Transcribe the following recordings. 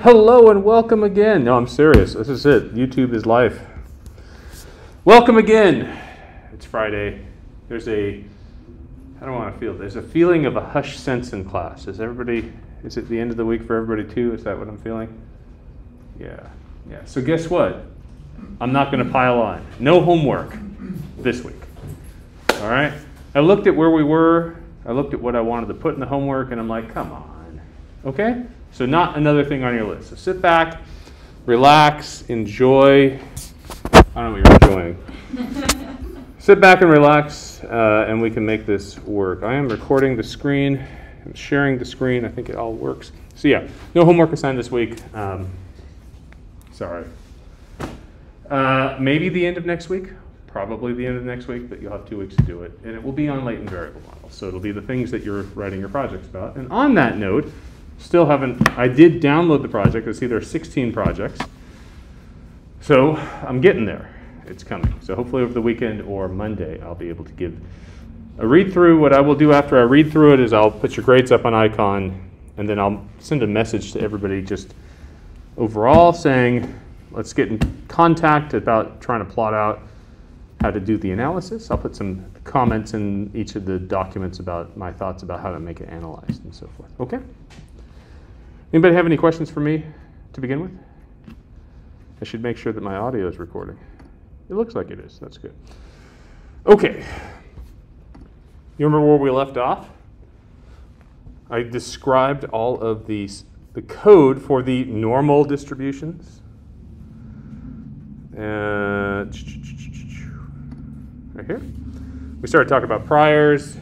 Hello and welcome again. No, I'm serious. This is it. YouTube is life. Welcome again. It's Friday. There's a, I don't want to feel, there's a feeling of a hush sense in class. Is everybody, is it the end of the week for everybody too? Is that what I'm feeling? Yeah. Yeah. So guess what? I'm not going to pile on. No homework this week. All right? I looked at where we were. I looked at what I wanted to put in the homework, and I'm like, come on. Okay? So, not another thing on your list. So, sit back, relax, enjoy. I don't know what you're enjoying. sit back and relax, uh, and we can make this work. I am recording the screen. I'm sharing the screen. I think it all works. So, yeah, no homework assigned this week. Um, sorry. Uh, maybe the end of next week, probably the end of next week, but you'll have two weeks to do it. And it will be on latent variable models. So it'll be the things that you're writing your projects about. And on that note, still haven't, I did download the project. I see there are 16 projects. So I'm getting there. It's coming. So hopefully over the weekend or Monday, I'll be able to give a read through. What I will do after I read through it is I'll put your grades up on ICON and then I'll send a message to everybody just overall saying, let's get in contact about trying to plot out how to do the analysis. I'll put some comments in each of the documents about my thoughts about how to make it analyzed and so forth. Okay? Anybody have any questions for me to begin with? I should make sure that my audio is recording. It looks like it is. That's good. Okay. You remember where we left off? I described all of these the code for the normal distributions uh, right here. We started talking about priors.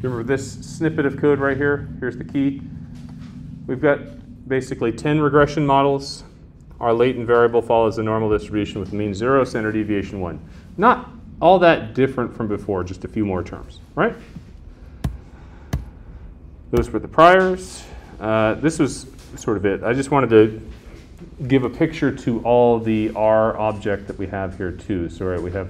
Remember this snippet of code right here? Here's the key. We've got basically 10 regression models. Our latent variable follows the normal distribution with mean 0, standard deviation 1. Not all that different from before, just a few more terms, right? Those were the priors. Uh, this was sort of it. I just wanted to give a picture to all the R object that we have here too. So right, we have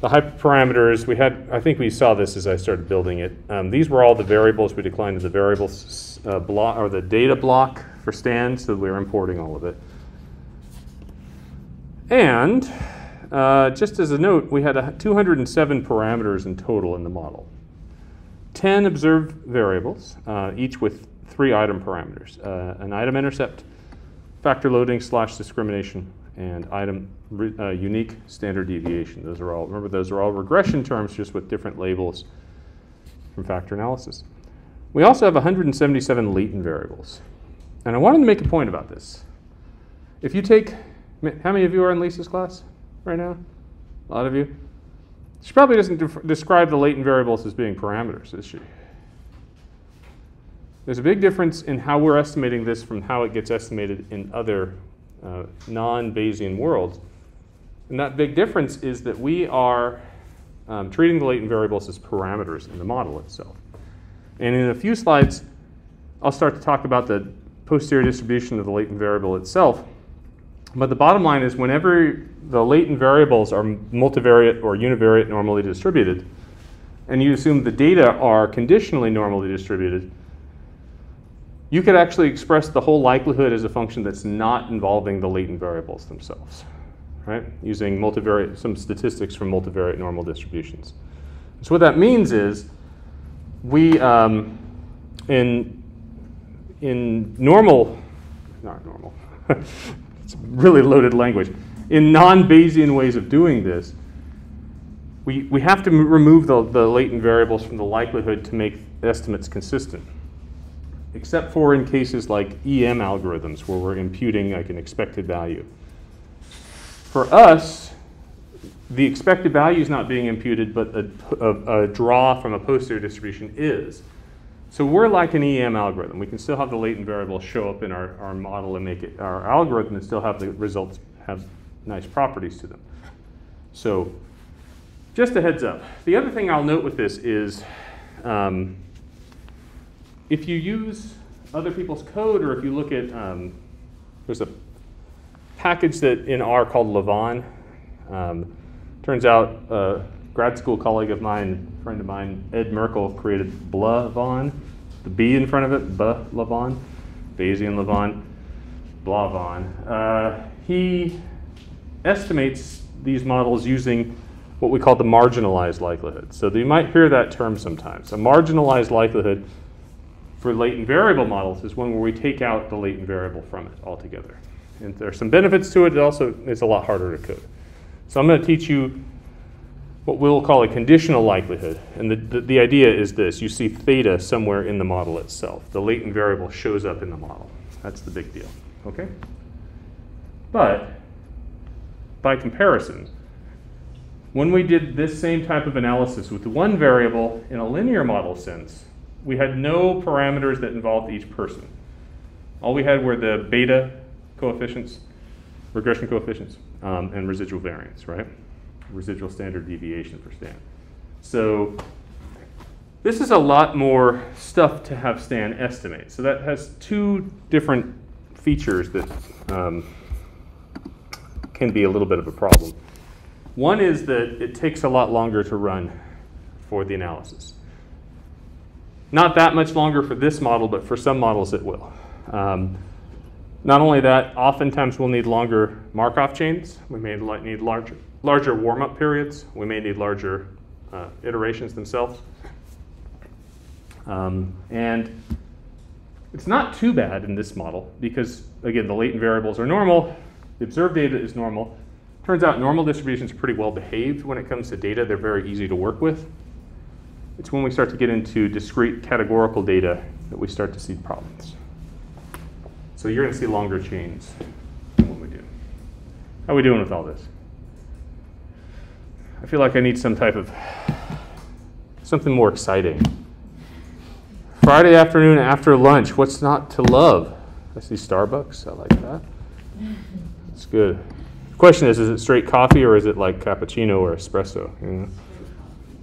the hyperparameters. We had, I think we saw this as I started building it. Um, these were all the variables we declined to the variables uh, block or the data block for Stan, so we are importing all of it. And uh, just as a note, we had a, 207 parameters in total in the model. 10 observed variables, uh, each with three item parameters, uh, an item intercept, factor loading slash discrimination, and item uh, unique standard deviation. Those are all, remember, those are all regression terms just with different labels from factor analysis. We also have 177 latent variables. And I wanted to make a point about this. If you take, how many of you are in Lisa's class right now? A lot of you? She probably doesn't de describe the latent variables as being parameters, is she? There's a big difference in how we're estimating this from how it gets estimated in other uh, non-Bayesian worlds. And that big difference is that we are um, treating the latent variables as parameters in the model itself. And in a few slides, I'll start to talk about the posterior distribution of the latent variable itself. But the bottom line is whenever the latent variables are multivariate or univariate normally distributed, and you assume the data are conditionally normally distributed, you could actually express the whole likelihood as a function that's not involving the latent variables themselves, right? Using multivariate, some statistics from multivariate normal distributions. So what that means is we, um, in, in normal, not normal, it's really loaded language. In non-Bayesian ways of doing this, we, we have to remove the, the latent variables from the likelihood to make estimates consistent except for in cases like EM algorithms where we're imputing like an expected value. For us, the expected value is not being imputed, but a, a, a, draw from a posterior distribution is. So we're like an EM algorithm. We can still have the latent variable show up in our, our model and make it our algorithm and still have the results have nice properties to them. So just a heads up. The other thing I'll note with this is um, if you use other people's code or if you look at, um, there's a package that in R called lavaan. Um, turns out a grad school colleague of mine, friend of mine, Ed Merkle, created blavaan, the B in front of it, b lavaan. Bayesian lavaan, blavaan. Uh, he estimates these models using what we call the marginalized likelihood. So you might hear that term sometimes. A marginalized likelihood for latent variable models is one where we take out the latent variable from it altogether. And there are some benefits to it. It also is a lot harder to code. So I'm going to teach you what we'll call a conditional likelihood. And the, the, the, idea is this. You see theta somewhere in the model itself. The latent variable shows up in the model. That's the big deal. Okay? But by comparison, when we did this same type of analysis with one variable in a linear model sense, we had no parameters that involved each person. All we had were the beta coefficients, regression coefficients, um, and residual variance, right? Residual standard deviation for Stan. So this is a lot more stuff to have Stan estimate. So that has two different features that um, can be a little bit of a problem. One is that it takes a lot longer to run for the analysis. Not that much longer for this model, but for some models it will. Um, not only that, oftentimes we'll need longer Markov chains. We may need larger, larger warm-up periods. We may need larger uh, iterations themselves. Um, and it's not too bad in this model because, again, the latent variables are normal. The observed data is normal. Turns out normal distributions are pretty well behaved when it comes to data. They're very easy to work with. It's when we start to get into discrete categorical data that we start to see problems. So you're going to see longer chains than when we do. How are we doing with all this? I feel like I need some type of something more exciting. Friday afternoon after lunch, what's not to love? I see Starbucks. I like that. It's good. The question is, is it straight coffee or is it like cappuccino or espresso? You know?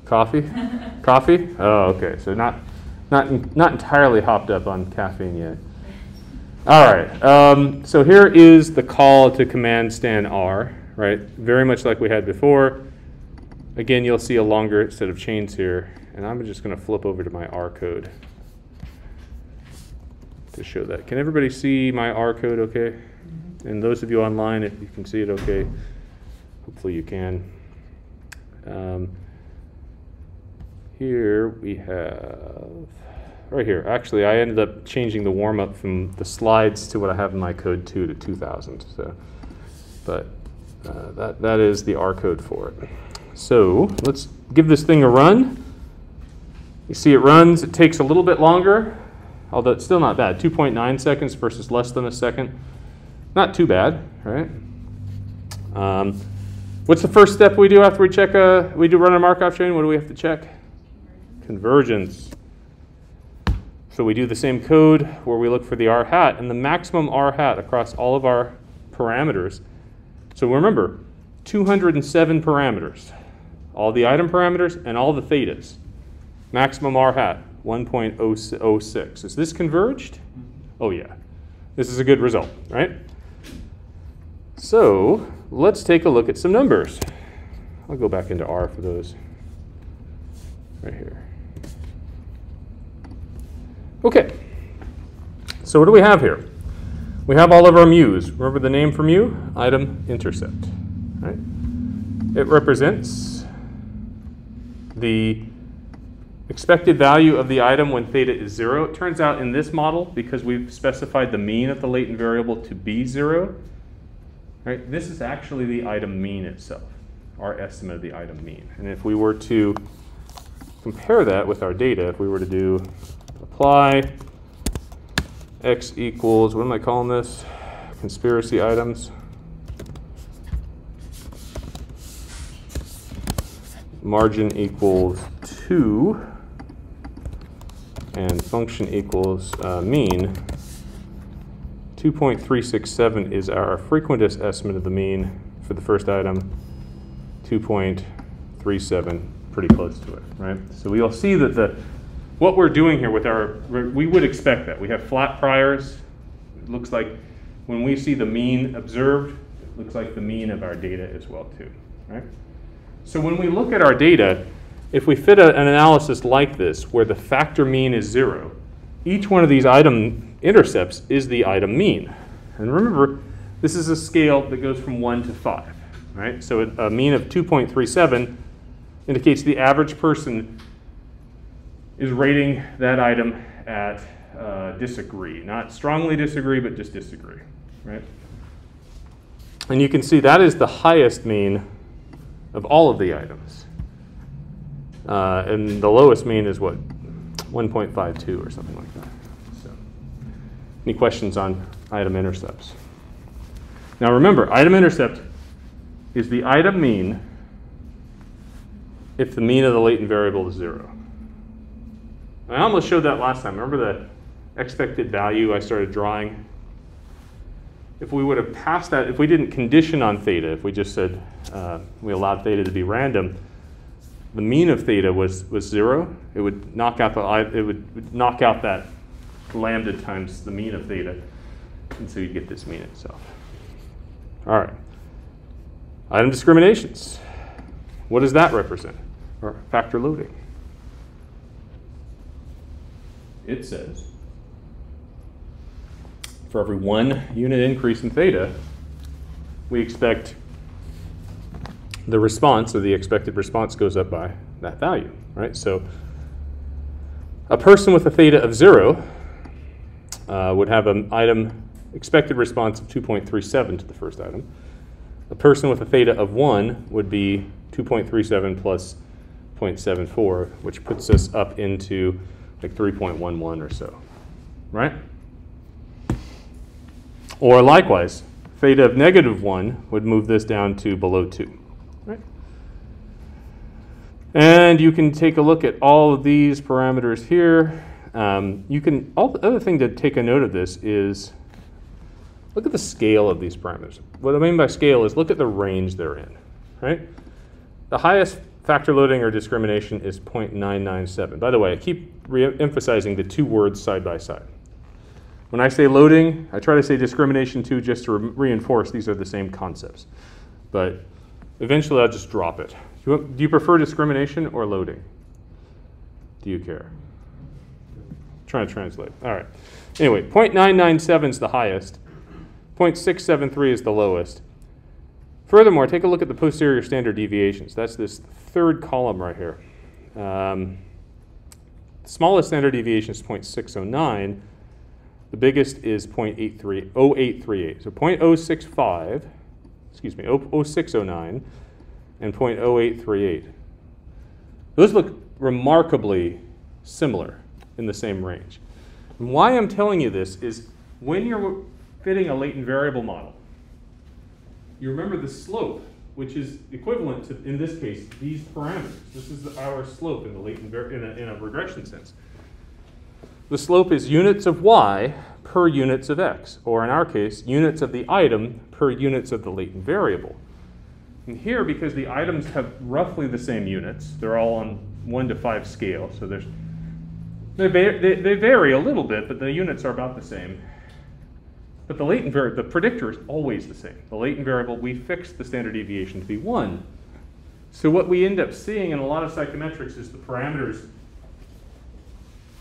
Coffee? Coffee? Oh, okay. So not, not, not entirely hopped up on caffeine yet. All right. Um, so here is the call to command stan r, right? Very much like we had before. Again, you'll see a longer set of chains here. And I'm just going to flip over to my R code to show that. Can everybody see my R code okay? And those of you online, if you can see it okay, hopefully you can. Um, here we have, right here, actually I ended up changing the warm up from the slides to what I have in my code 2 to 2000. So, but uh, that, that is the R code for it. So let's give this thing a run. You see it runs, it takes a little bit longer, although it's still not bad. 2.9 seconds versus less than a second. Not too bad, right? Um, what's the first step we do after we check a, we do run a Markov chain? What do we have to check? Convergence. So we do the same code where we look for the r hat and the maximum r hat across all of our parameters. So remember, 207 parameters, all the item parameters and all the thetas. Maximum r hat, 1.06. Is this converged? Oh yeah, this is a good result, right? So let's take a look at some numbers. I'll go back into R for those right here. Okay, so what do we have here? We have all of our mu's. Remember the name for mu? Item intercept. Right? It represents the expected value of the item when theta is zero. It turns out in this model, because we've specified the mean of the latent variable to be zero, right, this is actually the item mean itself, our estimate of the item mean. And if we were to compare that with our data, if we were to do apply x equals, what am I calling this? Conspiracy items. Margin equals 2 and function equals uh, mean. 2.367 is our frequentist estimate of the mean for the first item. 2.37, pretty close to it, right? So we'll see that the what we're doing here with our, we would expect that. We have flat priors. It looks like when we see the mean observed, it looks like the mean of our data as well too, right? So when we look at our data, if we fit a, an analysis like this where the factor mean is zero, each one of these item intercepts is the item mean. And remember, this is a scale that goes from 1 to 5, right? So a mean of 2.37 indicates the average person is rating that item at uh, disagree. Not strongly disagree, but just disagree, right? And you can see that is the highest mean of all of the items. Uh, and the lowest mean is what? 1.52 or something like that. So, any questions on item intercepts? Now remember, item intercept is the item mean if the mean of the latent variable is zero. I almost showed that last time. Remember the expected value I started drawing? If we would have passed that, if we didn't condition on theta, if we just said uh, we allowed theta to be random, the mean of theta was, was zero. It would knock out the it would knock out that lambda times the mean of theta, and so you'd get this mean itself. All right. Item discriminations. What does that represent? Or factor loading. It says for every one unit increase in theta, we expect the response or the expected response goes up by that value, right? So a person with a theta of zero uh, would have an item expected response of 2.37 to the first item. A person with a theta of 1 would be 2.37 plus 0.74, which puts us up into like 3.11 or so, right? Or likewise, theta of negative 1 would move this down to below 2. Right? And you can take a look at all of these parameters here. Um, you can, all the other thing to take a note of this is look at the scale of these parameters. What I mean by scale is look at the range they're in, right? The highest factor loading or discrimination is 0.997. By the way, I keep re-emphasizing the two words side by side. When I say loading, I try to say discrimination too just to re reinforce these are the same concepts. But eventually I'll just drop it. Do you, do you prefer discrimination or loading? Do you care? I'm trying to translate. All right. Anyway, 0.997 is the highest. 0.673 is the lowest. Furthermore, take a look at the posterior standard deviations. That's this third column right here. Um, the smallest standard deviation is 0.609. The biggest is 0.83, 0838. So 0.065, excuse me, 0609 and 0.0838. Those look remarkably similar in the same range. And why I'm telling you this is when you're fitting a latent variable model, you remember the slope, which is equivalent to, in this case, these parameters. This is our slope in the latent in a, in a regression sense. The slope is units of y per units of x, or in our case, units of the item per units of the latent variable. And here, because the items have roughly the same units, they're all on 1 to 5 scale, so there's, they, they, they vary a little bit, but the units are about the same. But the latent variable, the predictor is always the same. The latent variable, we fix the standard deviation to be 1. So what we end up seeing in a lot of psychometrics is the parameters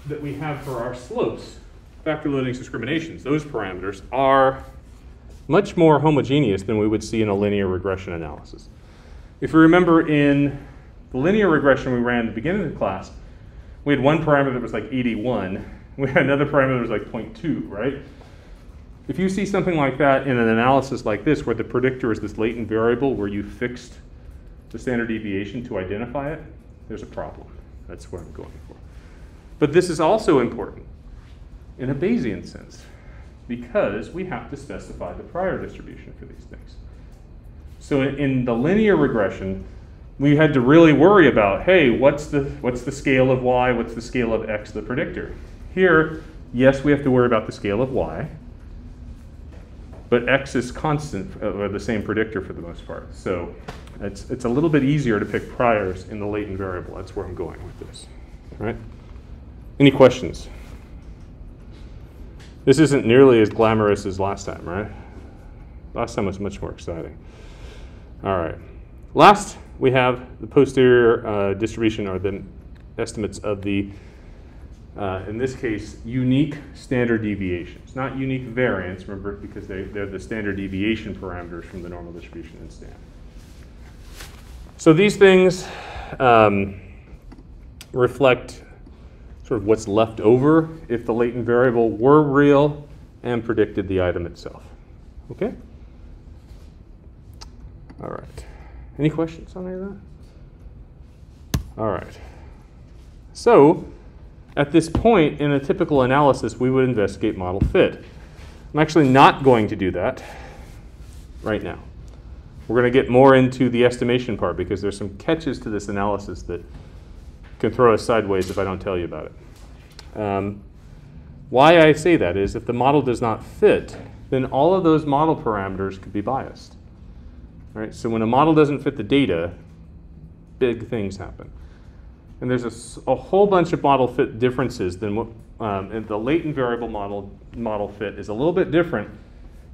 that we have for our slopes, factor loading discriminations, those parameters are much more homogeneous than we would see in a linear regression analysis. If you remember in the linear regression we ran at the beginning of the class, we had one parameter that was like 81. We had another parameter that was like 0.2, right? If you see something like that in an analysis like this, where the predictor is this latent variable where you fixed the standard deviation to identify it, there's a problem. That's what I'm going for. But this is also important in a Bayesian sense because we have to specify the prior distribution for these things. So in the linear regression, we had to really worry about, hey, what's the, what's the scale of y, what's the scale of x, the predictor? Here, yes, we have to worry about the scale of y, but x is constant, uh, or the same predictor for the most part. So it's, it's a little bit easier to pick priors in the latent variable. That's where I'm going with this, All right? Any questions? This isn't nearly as glamorous as last time, right? Last time was much more exciting. All right. Last, we have the posterior uh, distribution or the estimates of the uh, in this case, unique standard deviations, not unique variance, remember, because they, they're the standard deviation parameters from the normal distribution in STAN. So these things um, reflect sort of what's left over if the latent variable were real and predicted the item itself. Okay? All right. Any questions on any of that? All right. So, at this point in a typical analysis, we would investigate model fit. I'm actually not going to do that right now. We're going to get more into the estimation part because there's some catches to this analysis that can throw us sideways if I don't tell you about it. Um, why I say that is if the model does not fit, then all of those model parameters could be biased. All right, so when a model doesn't fit the data, big things happen. And there's a, a whole bunch of model fit differences than what, um, and the latent variable model, model fit is a little bit different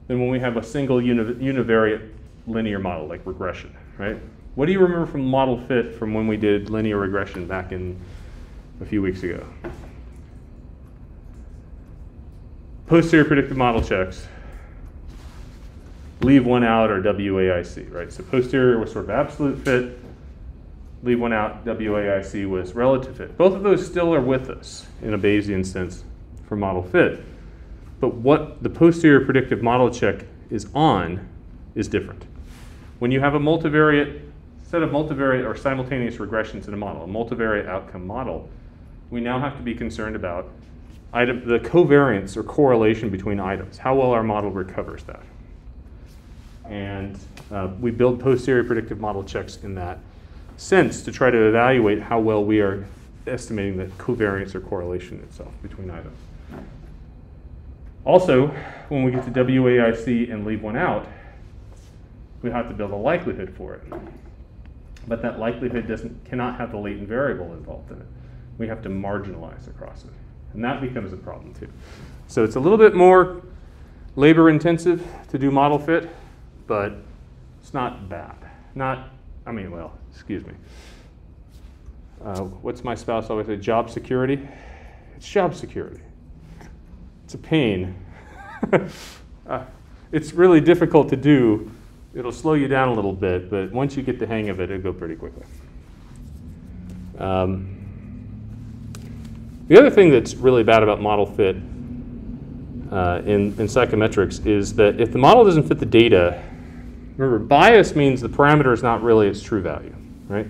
than when we have a single univariate linear model like regression, right? What do you remember from model fit from when we did linear regression back in a few weeks ago? Posterior predictive model checks leave one out or WAIC, right? So posterior was sort of absolute fit, leave one out, WAIC was relative fit. Both of those still are with us in a Bayesian sense for model fit. But what the posterior predictive model check is on is different. When you have a multivariate set of multivariate or simultaneous regressions in a model, a multivariate outcome model, we now have to be concerned about item, the covariance or correlation between items, how well our model recovers that. And uh, we build posterior predictive model checks in that sense to try to evaluate how well we are estimating the covariance or correlation itself between items. Also, when we get to WAIC and leave one out, we have to build a likelihood for it. But that likelihood doesn't, cannot have the latent variable involved in it. We have to marginalize across it. And that becomes a problem too. So it's a little bit more labor intensive to do model fit, but it's not bad. Not, I mean, well, excuse me. Uh, what's my spouse always say? Job security? It's job security. It's a pain. uh, it's really difficult to do. It'll slow you down a little bit, but once you get the hang of it, it'll go pretty quickly. Um, the other thing that's really bad about model fit uh, in, in psychometrics is that if the model doesn't fit the data, remember, bias means the parameter is not really its true value, right?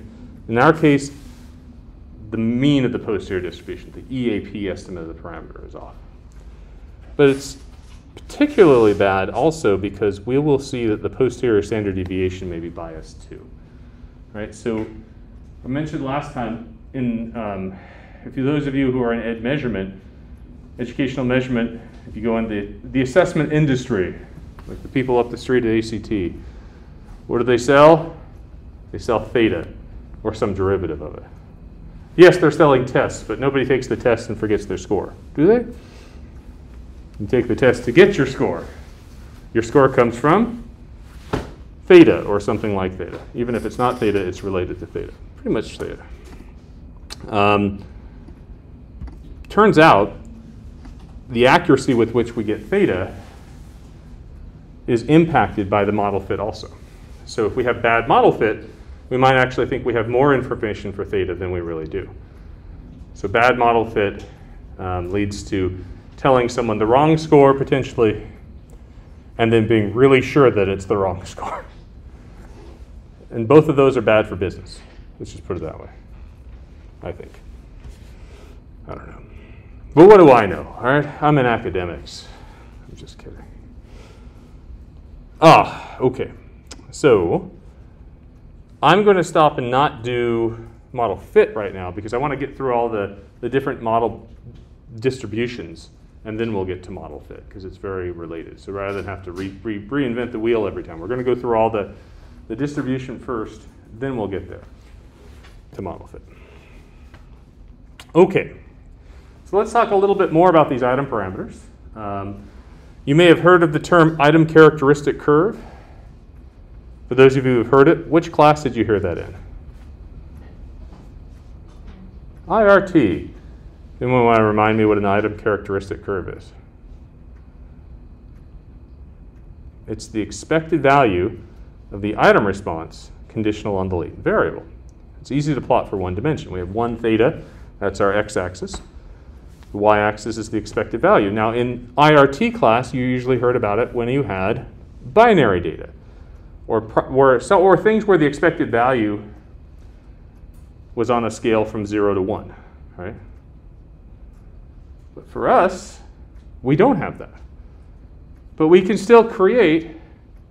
In our case, the mean of the posterior distribution, the EAP estimate of the parameter is off. But it's particularly bad also because we will see that the posterior standard deviation may be biased too, right? So I mentioned last time in um, if you, those of you who are in ed measurement, educational measurement, if you go in the, the assessment industry, like the people up the street at ACT, what do they sell? They sell theta or some derivative of it. Yes, they're selling tests, but nobody takes the test and forgets their score, do they? You take the test to get your score. Your score comes from theta or something like theta. Even if it's not theta, it's related to theta. Pretty much theta. Um, Turns out the accuracy with which we get theta is impacted by the model fit also. So if we have bad model fit, we might actually think we have more information for theta than we really do. So bad model fit um, leads to telling someone the wrong score potentially, and then being really sure that it's the wrong score. And both of those are bad for business. Let's just put it that way, I think. I don't know. But what do I know? All right, I'm in academics. I'm just kidding. Ah, okay. So I'm going to stop and not do model fit right now because I want to get through all the, the different model distributions and then we'll get to model fit because it's very related. So rather than have to re, re, reinvent the wheel every time, we're going to go through all the, the distribution first, then we'll get there to model fit. Okay. So let's talk a little bit more about these item parameters. Um, you may have heard of the term item characteristic curve. For those of you who've heard it, which class did you hear that in? IRT. Anyone want to remind me what an item characteristic curve is? It's the expected value of the item response conditional on the latent variable. It's easy to plot for one dimension. We have one theta, that's our x-axis. The y-axis is the expected value. Now in IRT class, you usually heard about it when you had binary data, or, or, so, or things where the expected value was on a scale from zero to one, right? But for us, we don't have that. But we can still create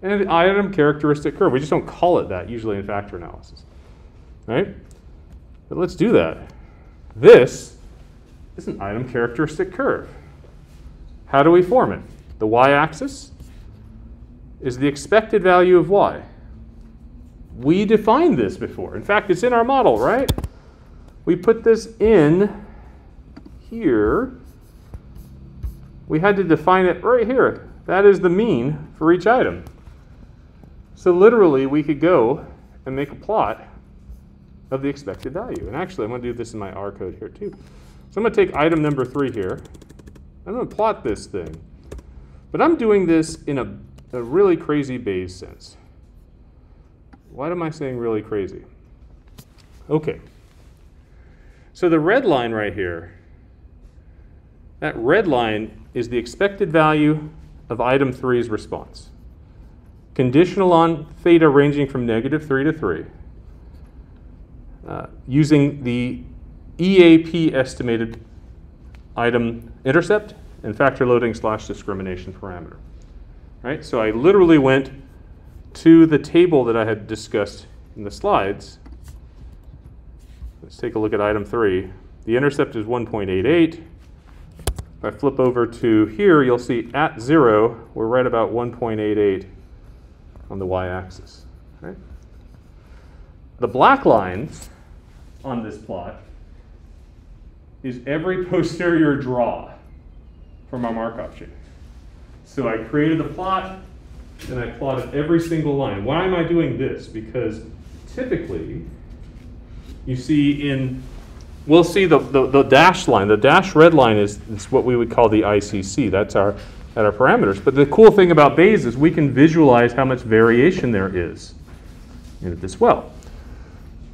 an item characteristic curve. We just don't call it that usually in factor analysis, right? But let's do that. This is an item characteristic curve. How do we form it? The y-axis is the expected value of y. We defined this before. In fact, it's in our model, right? We put this in here we had to define it right here. That is the mean for each item. So literally, we could go and make a plot of the expected value. And actually, I'm going to do this in my R code here too. So I'm going to take item number three here. I'm going to plot this thing. But I'm doing this in a, a really crazy Bayes sense. Why am I saying really crazy? Okay. So the red line right here, that red line is the expected value of item 3's response. Conditional on theta ranging from negative 3 to 3, uh, using the EAP estimated item intercept and factor loading slash discrimination parameter. Right? So I literally went to the table that I had discussed in the slides. Let's take a look at item 3. The intercept is 1.88. If I flip over to here, you'll see at zero, we're right about 1.88 on the y-axis. Right? The black lines on this plot is every posterior draw from our Markov chain. So I created the plot and I plotted every single line. Why am I doing this? Because typically you see in we'll see the, the, the dashed line. The dash red line is, is what we would call the ICC. That's our, at our parameters. But the cool thing about Bayes is we can visualize how much variation there is in as well.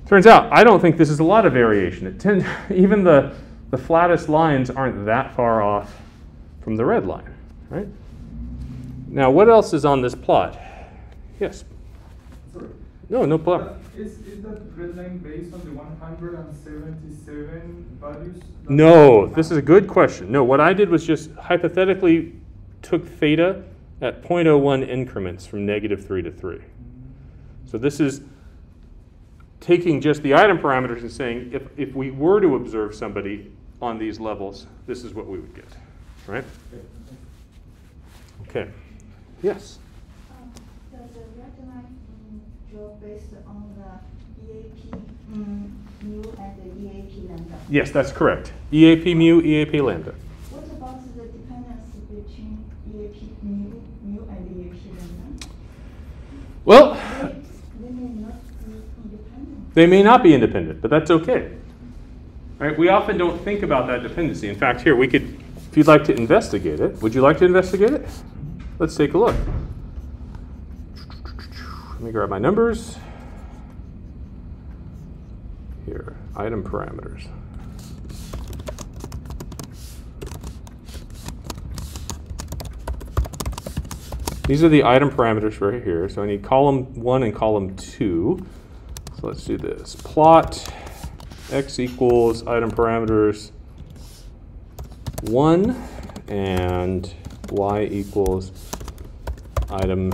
Turns out, I don't think this is a lot of variation. It tend, even the, the flattest lines aren't that far off from the red line, right? Now, what else is on this plot? Yes? Sorry. No, no problem. Is, is that red line based on the 177 values? No, this is a good question. No, what I did was just hypothetically took theta at 0.01 increments from negative 3 to 3. So this is taking just the item parameters and saying if, if we were to observe somebody on these levels, this is what we would get, right? Okay. Yes? Um, Does the mm, draw based on the EAP mm, mu and the EAP lambda? Yes, that's correct. EAP mu, EAP lambda. What about the dependency between EAP mu, mu and EAP lambda? Well, They, they may not be independent. They may not be independent, but that's okay. Right? We often don't think about that dependency. In fact, here we could, if you'd like to investigate it, would you like to investigate it? Let's take a look. Let me grab my numbers. Here, item parameters. These are the item parameters right here. So I need column one and column two. So let's do this. Plot x equals item parameters one and y equals item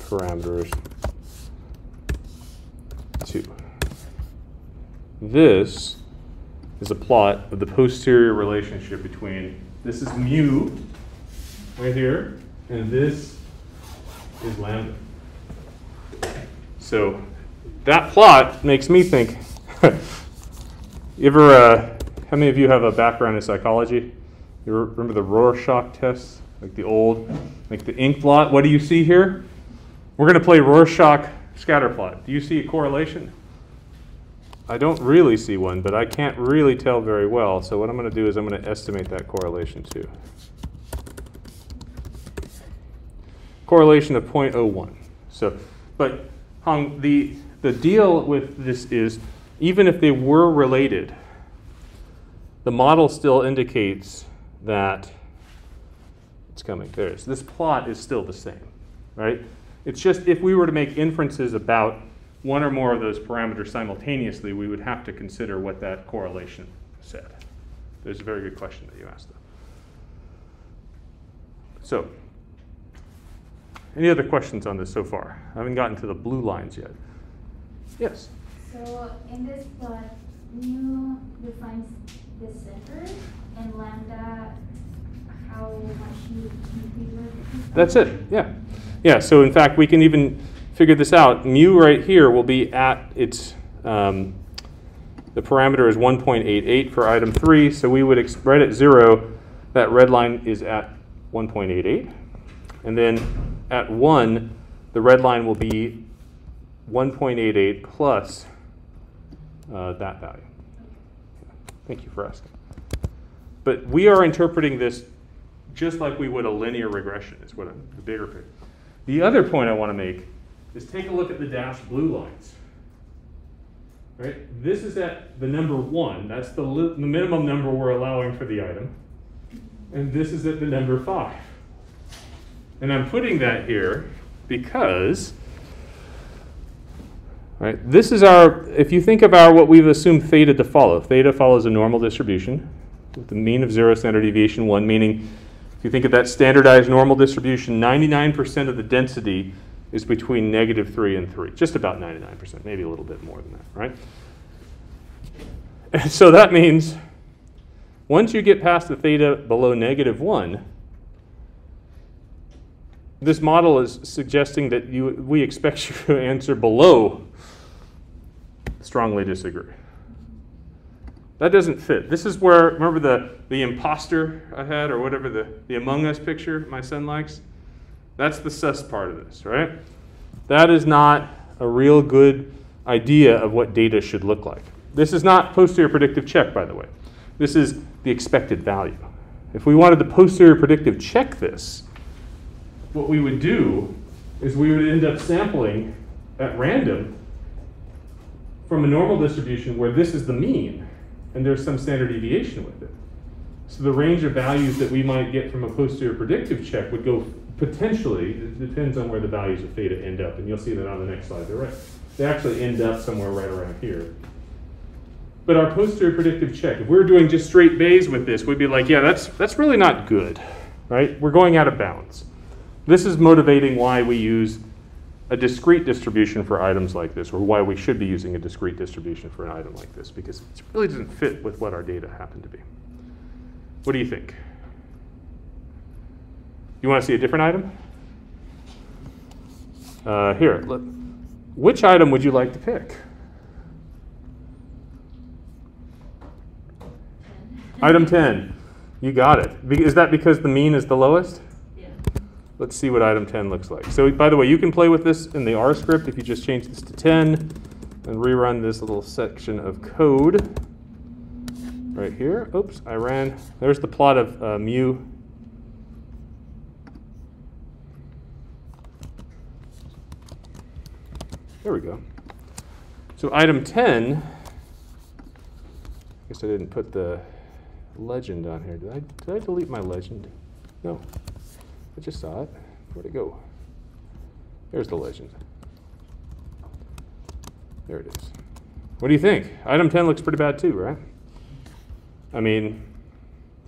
parameters two. This is a plot of the posterior relationship between, this is mu right here, and this is lambda. So that plot makes me think. you ever, uh, how many of you have a background in psychology? You remember the Rorschach test, like the old, like the ink blot? What do you see here? We're going to play Rorschach scatter plot. Do you see a correlation? I don't really see one, but I can't really tell very well. So what I'm going to do is I'm going to estimate that correlation too. Correlation of 0.01. So, but the, the deal with this is even if they were related, the model still indicates that it's coming. There it is. This plot is still the same, right? It's just if we were to make inferences about one or more of those parameters simultaneously, we would have to consider what that correlation said. There's a very good question that you asked. Though. So, any other questions on this so far? I haven't gotten to the blue lines yet. Yes? So in this plot, mu defines the center and lambda That's it, yeah. Yeah, so in fact, we can even figure this out. Mu right here will be at its, um, the parameter is 1.88 for item 3, so we would, right at 0, that red line is at 1.88. And then at 1, the red line will be 1.88 plus uh, that value. Thank you for asking. But we are interpreting this just like we would a linear regression, is what I'm, the bigger picture. The other point I want to make is take a look at the dashed blue lines. Right? This is at the number one. That's the, the minimum number we're allowing for the item. And this is at the number five. And I'm putting that here because right, this is our, if you think of our, what we've assumed theta to follow, theta follows a normal distribution with the mean of zero standard deviation one, meaning if you think of that standardized normal distribution, 99% of the density is between negative 3 and 3. Just about 99%, maybe a little bit more than that, right? And so that means once you get past the theta below negative 1, this model is suggesting that you, we expect you to answer below strongly disagree. That doesn't fit. This is where, remember the, the imposter I had, or whatever the, the Among Us picture my son likes? That's the sus part of this, right? That is not a real good idea of what data should look like. This is not posterior predictive check, by the way. This is the expected value. If we wanted to posterior predictive check this, what we would do is we would end up sampling at random from a normal distribution where this is the mean and there's some standard deviation with it. So the range of values that we might get from a posterior predictive check would go potentially, it depends on where the values of theta end up, and you'll see that on the next slide. They're right. They actually end up somewhere right around here. But our posterior predictive check, if we we're doing just straight Bayes with this, we'd be like, yeah, that's that's really not good, right? We're going out of bounds. This is motivating why we use a discrete distribution for items like this, or why we should be using a discrete distribution for an item like this, because it really doesn't fit with what our data happen to be. What do you think? You want to see a different item? Uh, here, let, which item would you like to pick? Item 10. You got it. Be- Is that because the mean is the lowest? Let's see what item 10 looks like. So, by the way, you can play with this in the R script if you just change this to 10 and rerun this little section of code right here. Oops, I ran. There's the plot of uh, mu. There we go. So, item 10, I guess I didn't put the legend on here. Did I, did I delete my legend? No. I just saw it. Where'd it go? There's the legend. There it is. What do you think? Item 10 looks pretty bad too, right? I mean,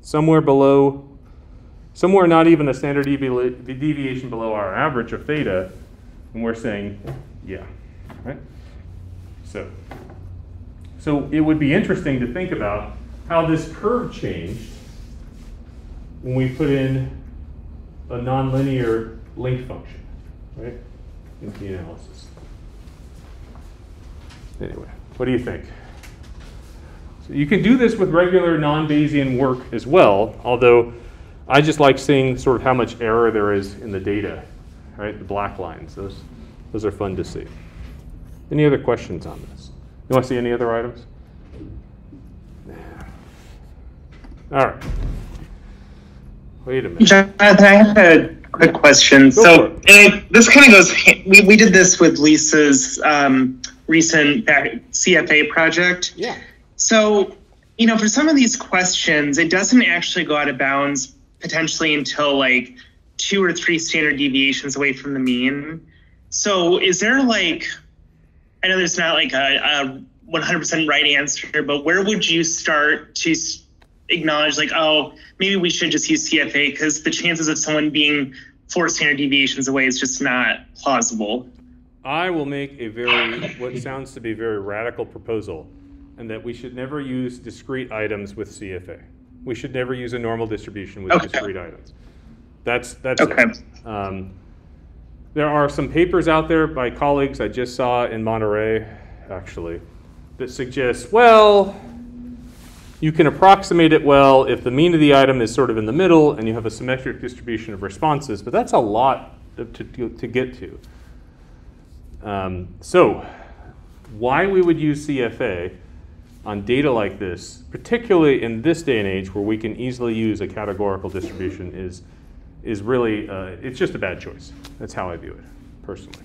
somewhere below, somewhere not even a standard devi- deviation below our average of theta, and we're saying, yeah, right? So, so it would be interesting to think about how this curve changed when we put in a nonlinear link function, right, In the analysis. Anyway, what do you think? So you can do this with regular non-Bayesian work as well, although I just like seeing sort of how much error there is in the data, right? The black lines, those, those are fun to see. Any other questions on this? You want to see any other items? All right. Wait a minute. Jonathan, I have a quick question. Go so. I, this kind of goes. We we did this with Lisa's um, recent CFA project. Yeah. So you know, for some of these questions, it doesn't actually go out of bounds potentially until like two or three standard deviations away from the mean. So is there like, I know there's not like a, a 100% right answer, but where would you start to acknowledge like, oh, maybe we should just use CFA because the chances of someone being four standard deviations away is just not plausible. I will make a very, what sounds to be very radical proposal, and that we should never use discrete items with CFA. We should never use a normal distribution with Okay. discrete items. That's, that's Okay. it. Um, there are some papers out there by colleagues I just saw in Monterey, actually, that suggest, well, you can approximate it well if the mean of the item is sort of in the middle and you have a symmetric distribution of responses, but that's a lot to, to, to get to. Um, so, why we would use CFA on data like this, particularly in this day and age where we can easily use a categorical distribution, is, is really, uh, it's just a bad choice. That's how I view it, personally.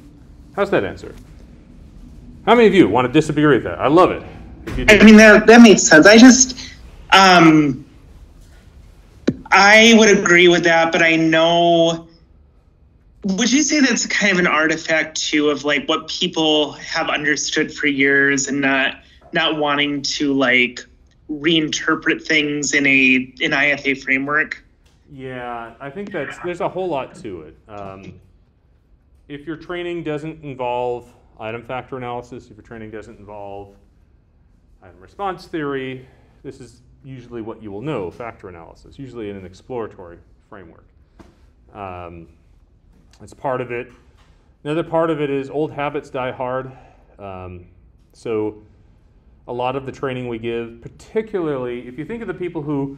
How's that answer? How many of you want to disagree with that? I love it. If you do. I mean that that makes sense. I just um I would agree with that, but I know would you say that's kind of an artifact too of like what people have understood for years and not not wanting to like reinterpret things in a in IFA framework? Yeah, I think that's there's a whole lot to it. Um, if your training doesn't involve item factor analysis, if your training doesn't involve item response theory, this is usually what you will know factor analysis, usually in an exploratory framework. Um, that's part of it. Another part of it is old habits die hard. Um, so, a lot of the training we give, particularly if you think of the people who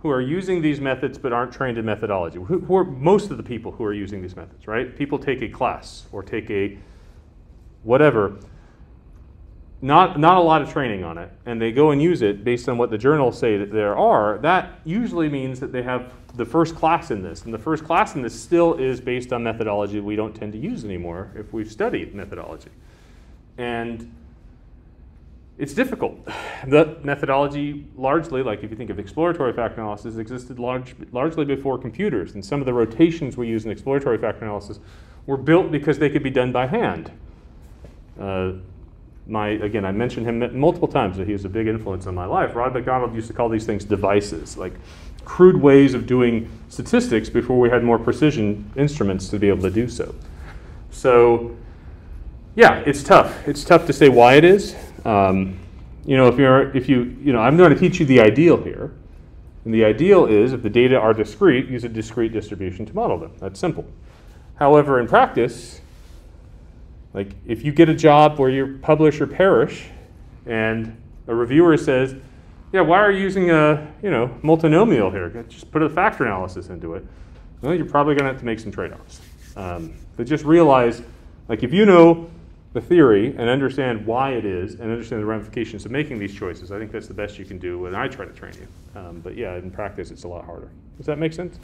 who are using these methods but aren't trained in methodology. Who, who are most of the people who are using these methods, right? People take a class or take a whatever. Not, not a lot of training on it, and they go and use it based on what the journals say that there are. That usually means that they have the first class in this, and the first class in this still is based on methodology we don't tend to use anymore if we've studied methodology. And it's difficult. The methodology largely, like if you think of exploratory factor analysis, existed large, largely before computers, and some of the rotations we use in exploratory factor analysis were built because they could be done by hand. Uh, my, again, I mentioned him multiple times that he was a big influence on my life. Rod McDonald used to call these things devices, like crude ways of doing statistics before we had more precision instruments to be able to do so. So, yeah, it's tough. It's tough to say why it is. Um, you know, if you're, if you, you know, I'm going to teach you the ideal here. And the ideal is if the data are discrete, use a discrete distribution to model them. That's simple. However, in practice, like if you get a job where you publish or perish, and a reviewer says, "Yeah, why are you using a you know multinomial here? Just put a factor analysis into it." Well, you're probably going to have to make some trade-offs. Um, but just realize, like if you know the theory and understand why it is, and understand the ramifications of making these choices, I think that's the best you can do when I try to train you. Um, but yeah, in practice, it's a lot harder. Does that make sense?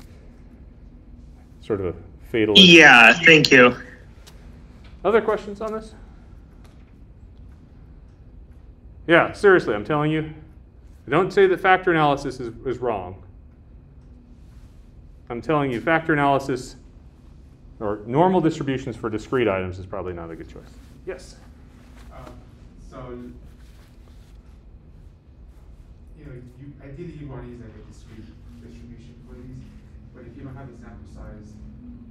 Sort of a fatal. Yeah, thank you. Other questions on this? Yeah, seriously, I'm telling you. Don't say that factor analysis is, is wrong. I'm telling you, factor analysis or normal distributions for discrete items is probably not a good choice. Yes? Um, so, you know, you, ideally you want to use like a discrete distribution for these, but if you don't have the sample size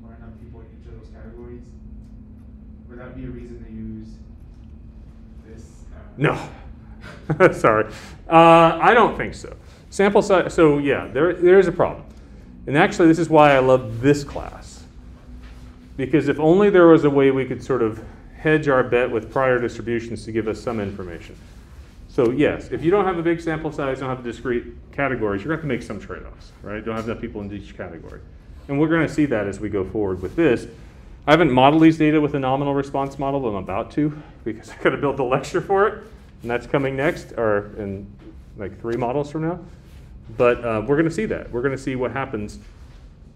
or enough people in each of those categories, would that be a reason to use this? uh, No. Sorry. Uh, I don't think so. Sample size, so yeah, there, there is a problem. And actually, this is why I love this class. Because if only there was a way we could sort of hedge our bet with prior distributions to give us some information. So yes, if you don't have a big sample size, don't have discrete categories, you're going to have to make some trade-offs, right? Don't have enough people in each category. And we're going to see that as we go forward with this. I haven't modeled these data with a nominal response model, but I'm about to because I gotta build the lecture for it, and that's coming next, or in like three models from now. But uh, we're gonna see that. We're gonna see what happens.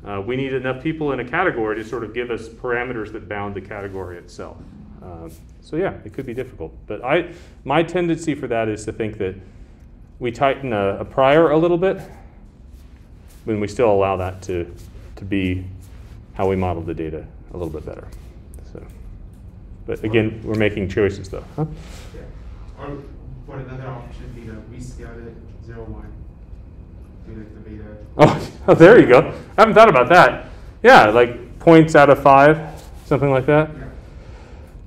Uh, we need enough people in a category to sort of give us parameters that bound the category itself. Um, so yeah, it could be difficult. But I, my tendency for that is to think that we tighten a, a prior a little bit, when we still allow that to, to be how we model the data a little bit better. So, but again, we're making choices though. Huh? Yeah. Or what another option would be to rescale it zero one. Like the beta. Oh, oh, there you go. I haven't thought about that. Yeah, like points out of five, something like that. Yeah.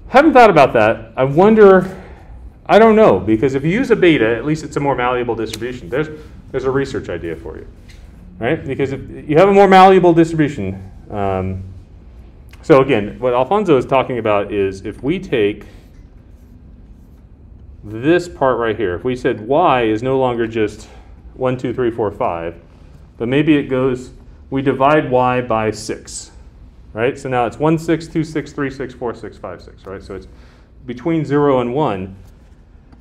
Haven't thought about that. I wonder. I don't know because if you use a beta, at least it's a more malleable distribution. There's there's a research idea for you, right? Because if you have a more malleable distribution. Um, so again, what Alfonso is talking about is if we take this part right here, if we said y is no longer just 1, 2, 3, 4, 5, but maybe it goes, we divide y by 6, right? So now it's 1, 6, 2, 6, 3, 6, 4, 6, 5, 6, right? So it's between 0 and 1.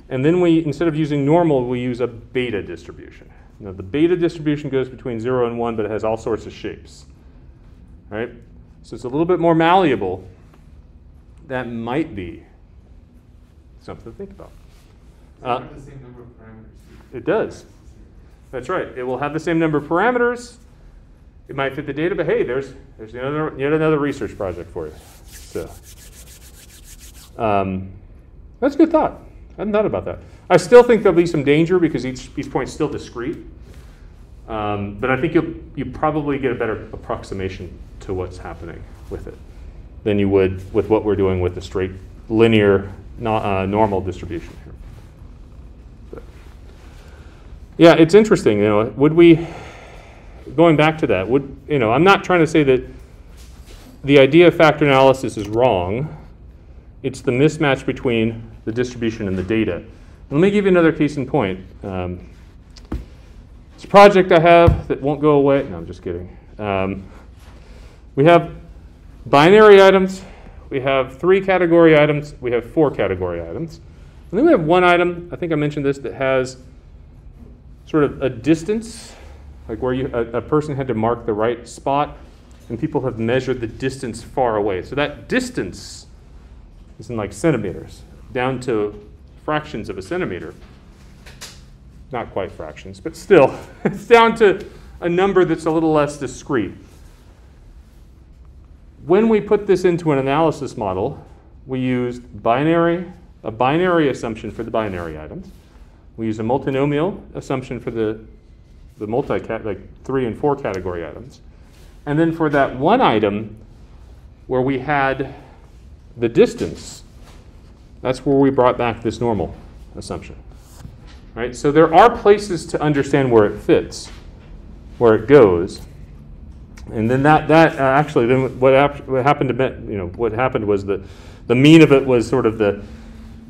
And then we, instead of using normal, we use a beta distribution. Now the beta distribution goes between 0 and 1, but it has all sorts of shapes, right? So it's a little bit more malleable. That might be something to think about. Uh, the same number of parameters. It does. That's right. It will have the same number of parameters. It might fit the data, but hey, there's there's yet another, yet another research project for you. So um, that's a good thought. I hadn't thought about that. I still think there'll be some danger because each each point's still discrete. Um, but I think you'll you probably get a better approximation to what's happening with it than you would with what we're doing with the straight linear no, uh, normal distribution here. But- yeah, it's interesting. You know, would we, going back to that, would you know? I'm not trying to say that the idea of factor analysis is wrong. It's the mismatch between the distribution and the data. Let me give you another case in point. Um, it's a project I have that won't go away. No, I'm just kidding. Um, we have binary items. We have three category items. We have four category items. And then we have one item, I think I mentioned this, that has sort of a distance, like where you, a, a person had to mark the right spot, and people have measured the distance far away. So that distance is in like centimeters, down to fractions of a centimeter. Not quite fractions, but still, it's down to a number that's a little less discrete. When we put this into an analysis model, we used binary, a binary assumption for the binary items. We use a multinomial assumption for the, the multi like three and four category items. And then for that one item where we had the distance, that's where we brought back this normal assumption. Right? So there are places to understand where it fits, where it goes. And then that, that uh, actually, then what, hap- what happened to, you know, what happened was the, the mean of it was sort of the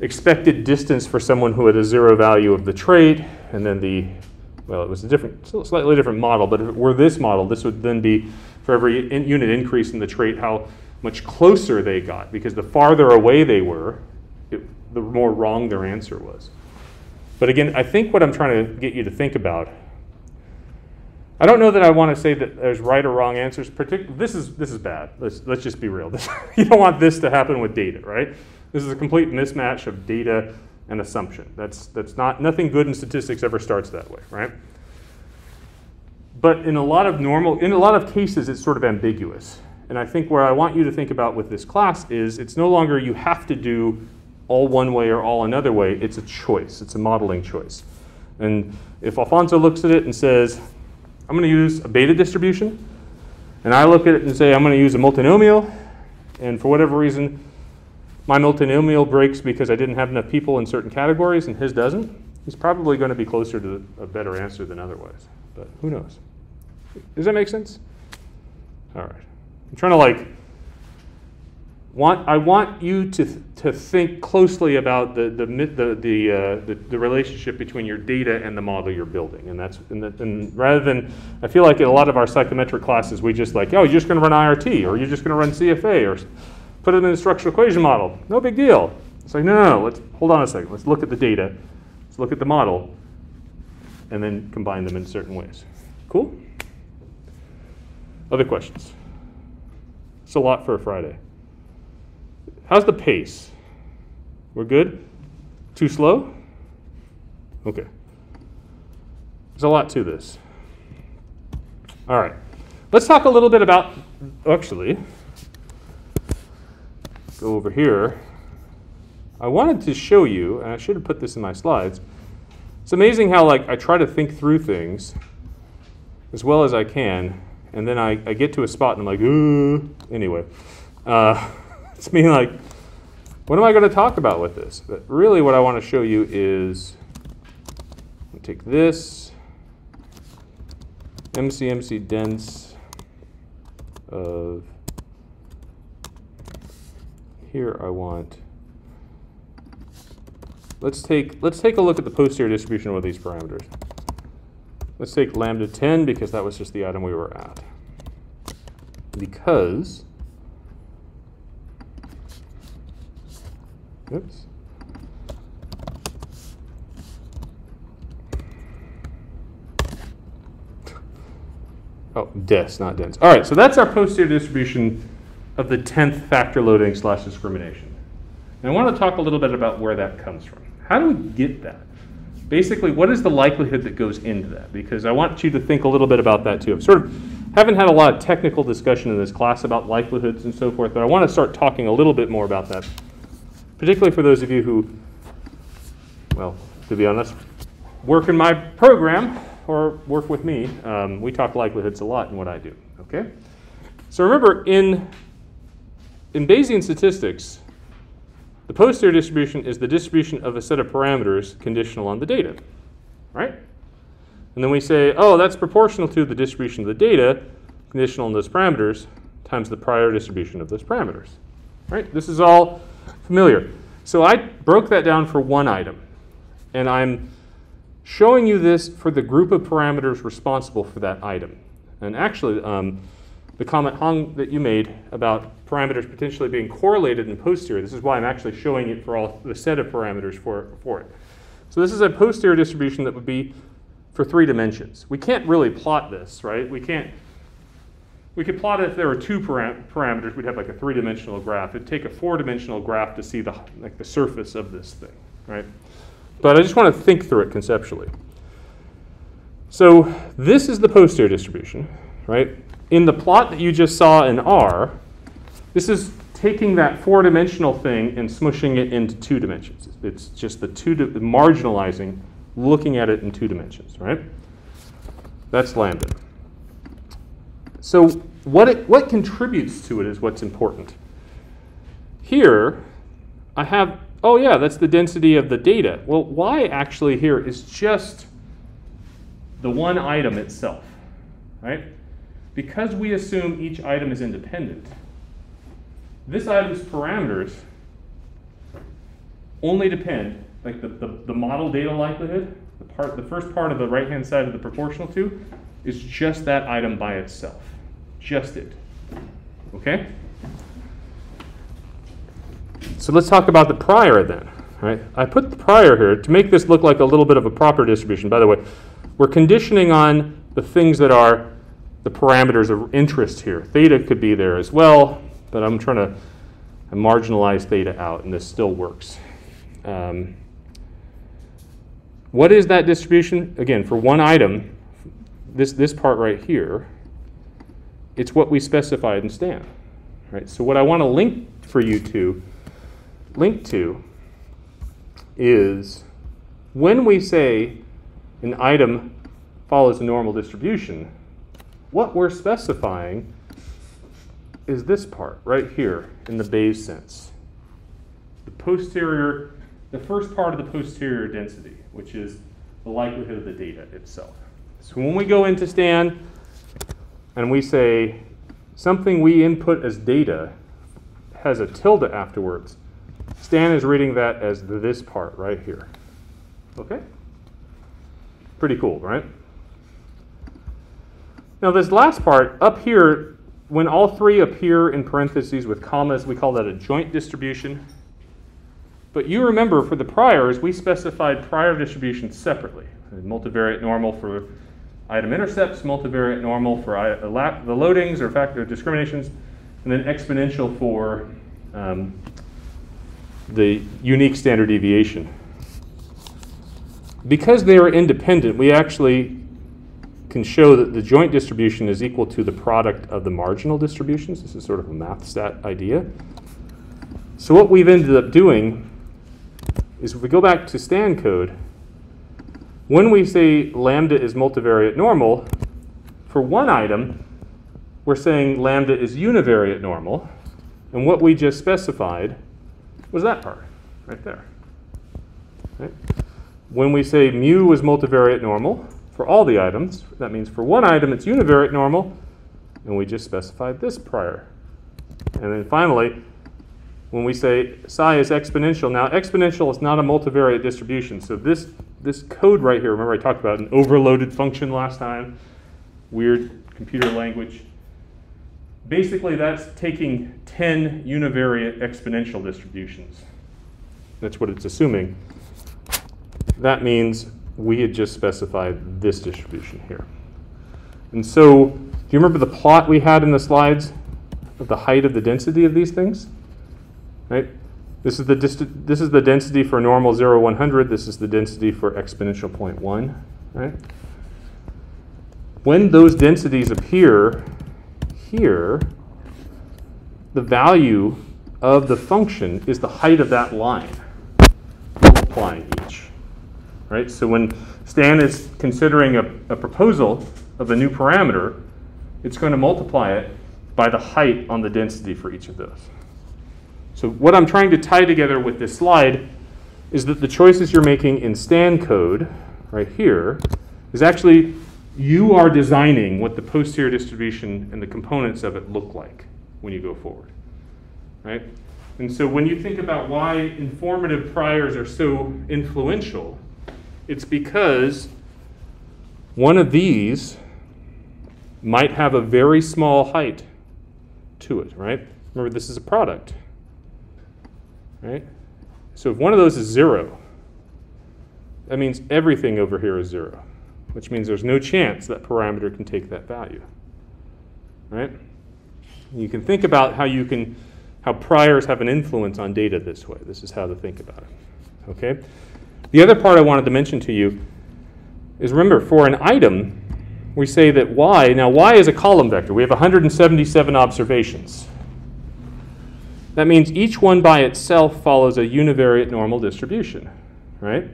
expected distance for someone who had a zero value of the trait, and then the, well, it was a different, slightly different model, but if it were this model, this would then be for every in- unit increase in the trait, how much closer they got, because the farther away they were, it, the more wrong their answer was. But again, I think what I'm trying to get you to think about I don't know that I want to say that there's right or wrong answers. Partic- this is this is bad. Let's let's just be real. you don't want this to happen with data, right? This is a complete mismatch of data and assumption. That's that's not nothing good in statistics ever starts that way, right? But in a lot of normal, in a lot of cases, it's sort of ambiguous. And I think where I want you to think about with this class is it's no longer you have to do all one way or all another way. It's a choice. It's a modeling choice. And if Alfonso looks at it and says, I'm going to use a beta distribution, and I look at it and say, I'm going to use a multinomial, and for whatever reason, my multinomial breaks because I didn't have enough people in certain categories and his doesn't, he's probably going to be closer to a better answer than otherwise. But who knows? Does that make sense? All right. I'm trying to like want I want you to to think closely about the the the the, uh, the, the relationship between your data and the model you're building, and that's and, that, and rather than I feel like in a lot of our psychometric classes we just like oh you're just going to run IRT or you're just going to run CFA or put it in a structural equation model, no big deal. It's like no no no let's hold on a second let's look at the data, let's look at the model, and then combine them in certain ways. Cool. Other questions? It's a lot for a Friday. How's the pace? We're good? Too slow? Okay. There's a lot to this. All right. Let's talk a little bit about, actually, go over here. I wanted to show you, and I should have put this in my slides. It's amazing how like I try to think through things as well as I can, and then I, I get to a spot and I'm like, ooh. Anyway, uh, it's me like, what am I going to talk about with this? But really, what I want to show you is take this MCMC dense of here. I want. Let's take let's take a look at the posterior distribution of these parameters. Let's take lambda 10 because that was just the item we were at. Because, oops. Oh, des, not dense. All right, so that's our posterior distribution of the 10th factor loading slash discrimination. And I want to talk a little bit about where that comes from. How do we get that? basically, what is the likelihood that goes into that? Because I want you to think a little bit about that too. I've sort of haven't had a lot of technical discussion in this class about likelihoods and so forth, but I want to start talking a little bit more about that, particularly for those of you who, well, to be honest, work in my program or work with me. Um, we talk likelihoods a lot in what I do. Okay, so remember in in Bayesian statistics, the posterior distribution is the distribution of a set of parameters conditional on the data, right? And then we say, oh, that's proportional to the distribution of the data conditional on those parameters times the prior distribution of those parameters, right? This is all familiar. So I broke that down for one item, and I'm showing you this for the group of parameters responsible for that item. And actually, um, the comment Hong that you made about parameters potentially being correlated in posterior, this is why I'm actually showing it for all the set of parameters for, for it. So this is a posterior distribution that would be for three dimensions. We can't really plot this, right? We can't, we could plot it if there were two param parameters, we'd have like a three-dimensional graph. It'd take a four-dimensional graph to see the, like the surface of this thing, right? But I just want to think through it conceptually. So this is the posterior distribution, right? In the plot that you just saw in R, this is taking that four-dimensional thing and smushing it into two dimensions. It's just the two marginalizing, looking at it in two dimensions, right? That's lambda. So what it, what contributes to it is what's important. Here, I have, oh yeah, that's the density of the data. Well, y actually here is just the one item itself, right? Because we assume each item is independent, this item's parameters only depend, like the, the, the model data likelihood, the part, the first part of the right-hand side of the proportional to, is just that item by itself. Just it. Okay? So let's talk about the prior then. Right? I put the prior here to make this look like a little bit of a proper distribution. By the way, we're conditioning on the things that are the parameters of interest here. Theta could be there as well, but I'm trying to marginalize theta out, and this still works. Um, what is that distribution? Again, for one item, this, this part right here, it's what we specified in STAN. Right? So what I want to link for you to, link to, is when we say an item follows a normal distribution, what we're specifying is this part right here in the Bayes sense. The posterior, the first part of the posterior density, which is the likelihood of the data itself. So when we go into STAN and we say something we input as data has a tilde afterwards, Stan is reading that as this part right here. Okay? Pretty cool, right? Now, this last part up here, when all three appear in parentheses with commas, we call that a joint distribution. But you remember for the priors, we specified prior distributions separately. Multivariate normal for item intercepts, multivariate normal for the loadings or factor discriminations, and then exponential for um, the unique standard deviation. Because they are independent, we actually can show that the joint distribution is equal to the product of the marginal distributions. This is sort of a math stat idea. So what we've ended up doing is if we go back to Stan code, when we say lambda is multivariate normal, for one item, we're saying lambda is univariate normal. And what we just specified was that part right there. Right? When we say mu is multivariate normal for all the items, that means for one item it's univariate normal, and we just specified this prior. And then finally, when we say psi is exponential, now exponential is not a multivariate distribution, so this this code right here, remember I talked about an overloaded function last time, weird computer language. Basically, that's taking 10 univariate exponential distributions. That's what it's assuming. That means we had just specified this distribution here. And so, do you remember the plot we had in the slides of the height of the density of these things? Right? This is the, this is the density for normal 0, 100. This is the density for exponential 0.1. Right? When those densities appear here, the value of the function is the height of that line, multiplying each. Right? So when Stan is considering a, a proposal of a new parameter, it's going to multiply it by the height on the density for each of those. So what I'm trying to tie together with this slide is that the choices you're making in Stan code right here is actually you are designing what the posterior distribution and the components of it look like when you go forward. Right? And so when you think about why informative priors are so influential, it's because one of these might have a very small height to it, right? Remember, this is a product right? So if one of those is zero, that means everything over here is zero, which means there's no chance that parameter can take that value, right? You can think about how you can, how priors have an influence on data this way. This is how to think about it, okay? The other part I wanted to mention to you is remember, for an item, we say that y, now y is a column vector. We have 177 observations. That means each one by itself follows a univariate normal distribution, right?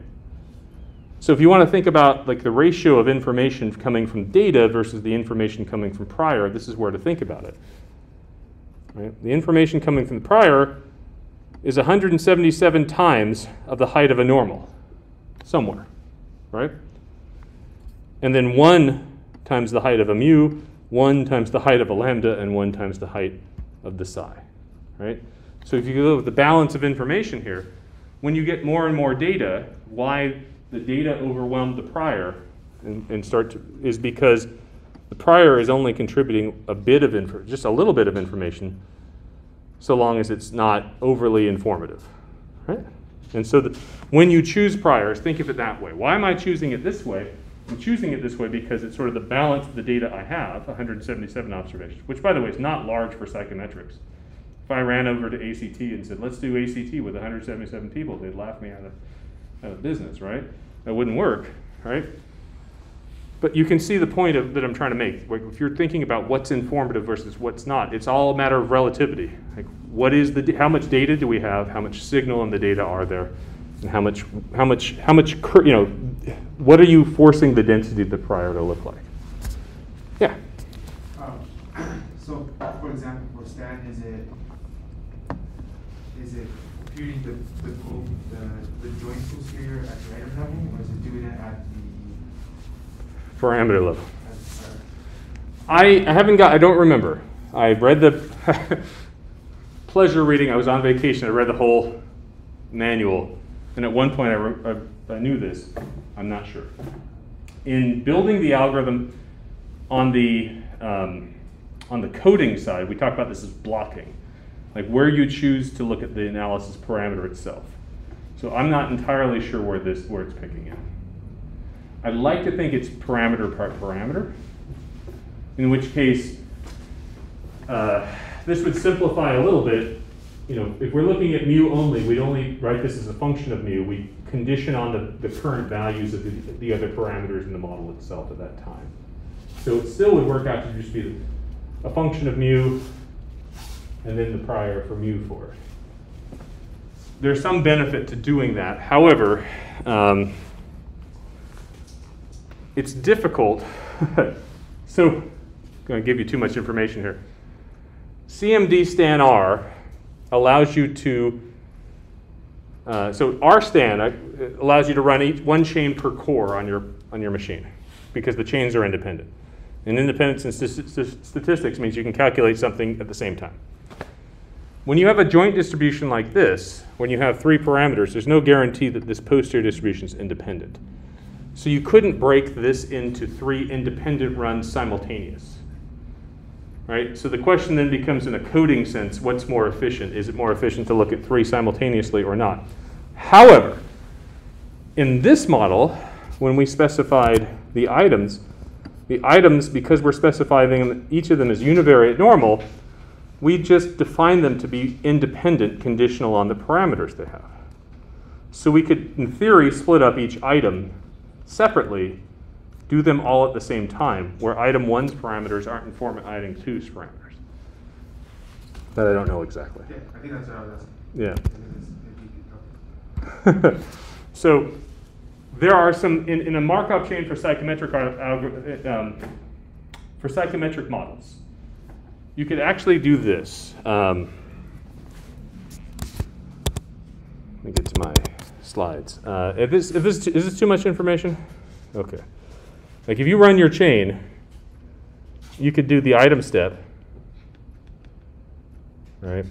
So if you want to think about like the ratio of information coming from data versus the information coming from prior, this is where to think about it. Right? The information coming from the prior is 177 times of the height of a normal somewhere, right? And then 1 times the height of a mu, 1 times the height of a lambda, and 1 times the height of the psi right? So if you go with the balance of information here, when you get more and more data, why the data overwhelmed the prior and, and start to, is because the prior is only contributing a bit of info, just a little bit of information, so long as it's not overly informative, right? And so the, when you choose priors, think of it that way. Why am I choosing it this way? I'm choosing it this way because it's sort of the balance of the data I have, 177 observations, which by the way is not large for psychometrics if I ran over to ACT and said, let's do ACT with 177 people, they'd laugh me out of, out of business, right? That wouldn't work, right? But you can see the point of, that I'm trying to make. Like if you're thinking about what's informative versus what's not, it's all a matter of relativity. Like what is the, how much data do we have? How much signal in the data are there? And how much, how much, how much, you know, what are you forcing the density of the prior to look like? Yeah. Um, so, for example, for Stan, is it is it computing the, the, the, the joint posterior at the item level, or is it doing it at the parameter level? I, I haven't got, I don't remember. I read the, pleasure reading. I was on vacation. I read the whole manual, and at one point I, re- I, I knew this. I'm not sure. In building the algorithm on the um, on the coding side, we talk about this as blocking, like where you choose to look at the analysis parameter itself. So I'm not entirely sure where this where it's picking in. I'd like to think it's parameter part parameter, in which case uh, this would simplify a little bit. You know, if we're looking at mu only, we'd only write this as a function of mu. We condition on the, the current values of the, the other parameters in the model itself at that time. So it still would work out to just be a function of mu and then the prior for mu for it. There's some benefit to doing that. However, um, it's difficult. so, I'm going to give you too much information here. CmdStanR allows you to, uh, so RStan uh, allows you to run each one chain per core on your, on your machine because the chains are independent. And independence in statistics means you can calculate something at the same time. When you have a joint distribution like this, when you have three parameters, there's no guarantee that this posterior distribution is independent. So you couldn't break this into three independent runs simultaneous. Right? So the question then becomes in a coding sense, what's more efficient? Is it more efficient to look at three simultaneously or not? However, in this model, when we specified the items, the items, because we're specifying each of them as univariate normal, we just define them to be independent conditional on the parameters they have. So we could, in theory, split up each item separately, do them all at the same time, where item one's parameters aren't informing item two's parameters. That I don't know exactly. Yeah, I think that's what I was asking. Yeah. I think it's- so there are some in, in a Markov chain for psychometric algor- um, for psychometric models. You could actually do this. Um, let me get to my slides. Uh, if this, if this, is this too much information? Okay. Like if you run your chain, you could do the item step, right?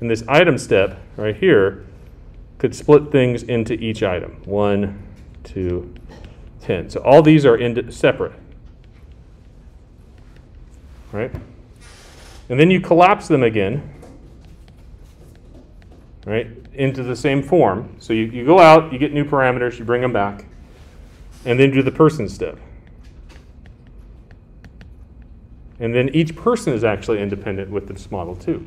And this item step right here could split things into each item. One, two, ten. So all these are separate, right? And then you collapse them again, right, into the same form. So you, you go out, you get new parameters, you bring them back, and then do the person step. And then each person is actually independent with this model too.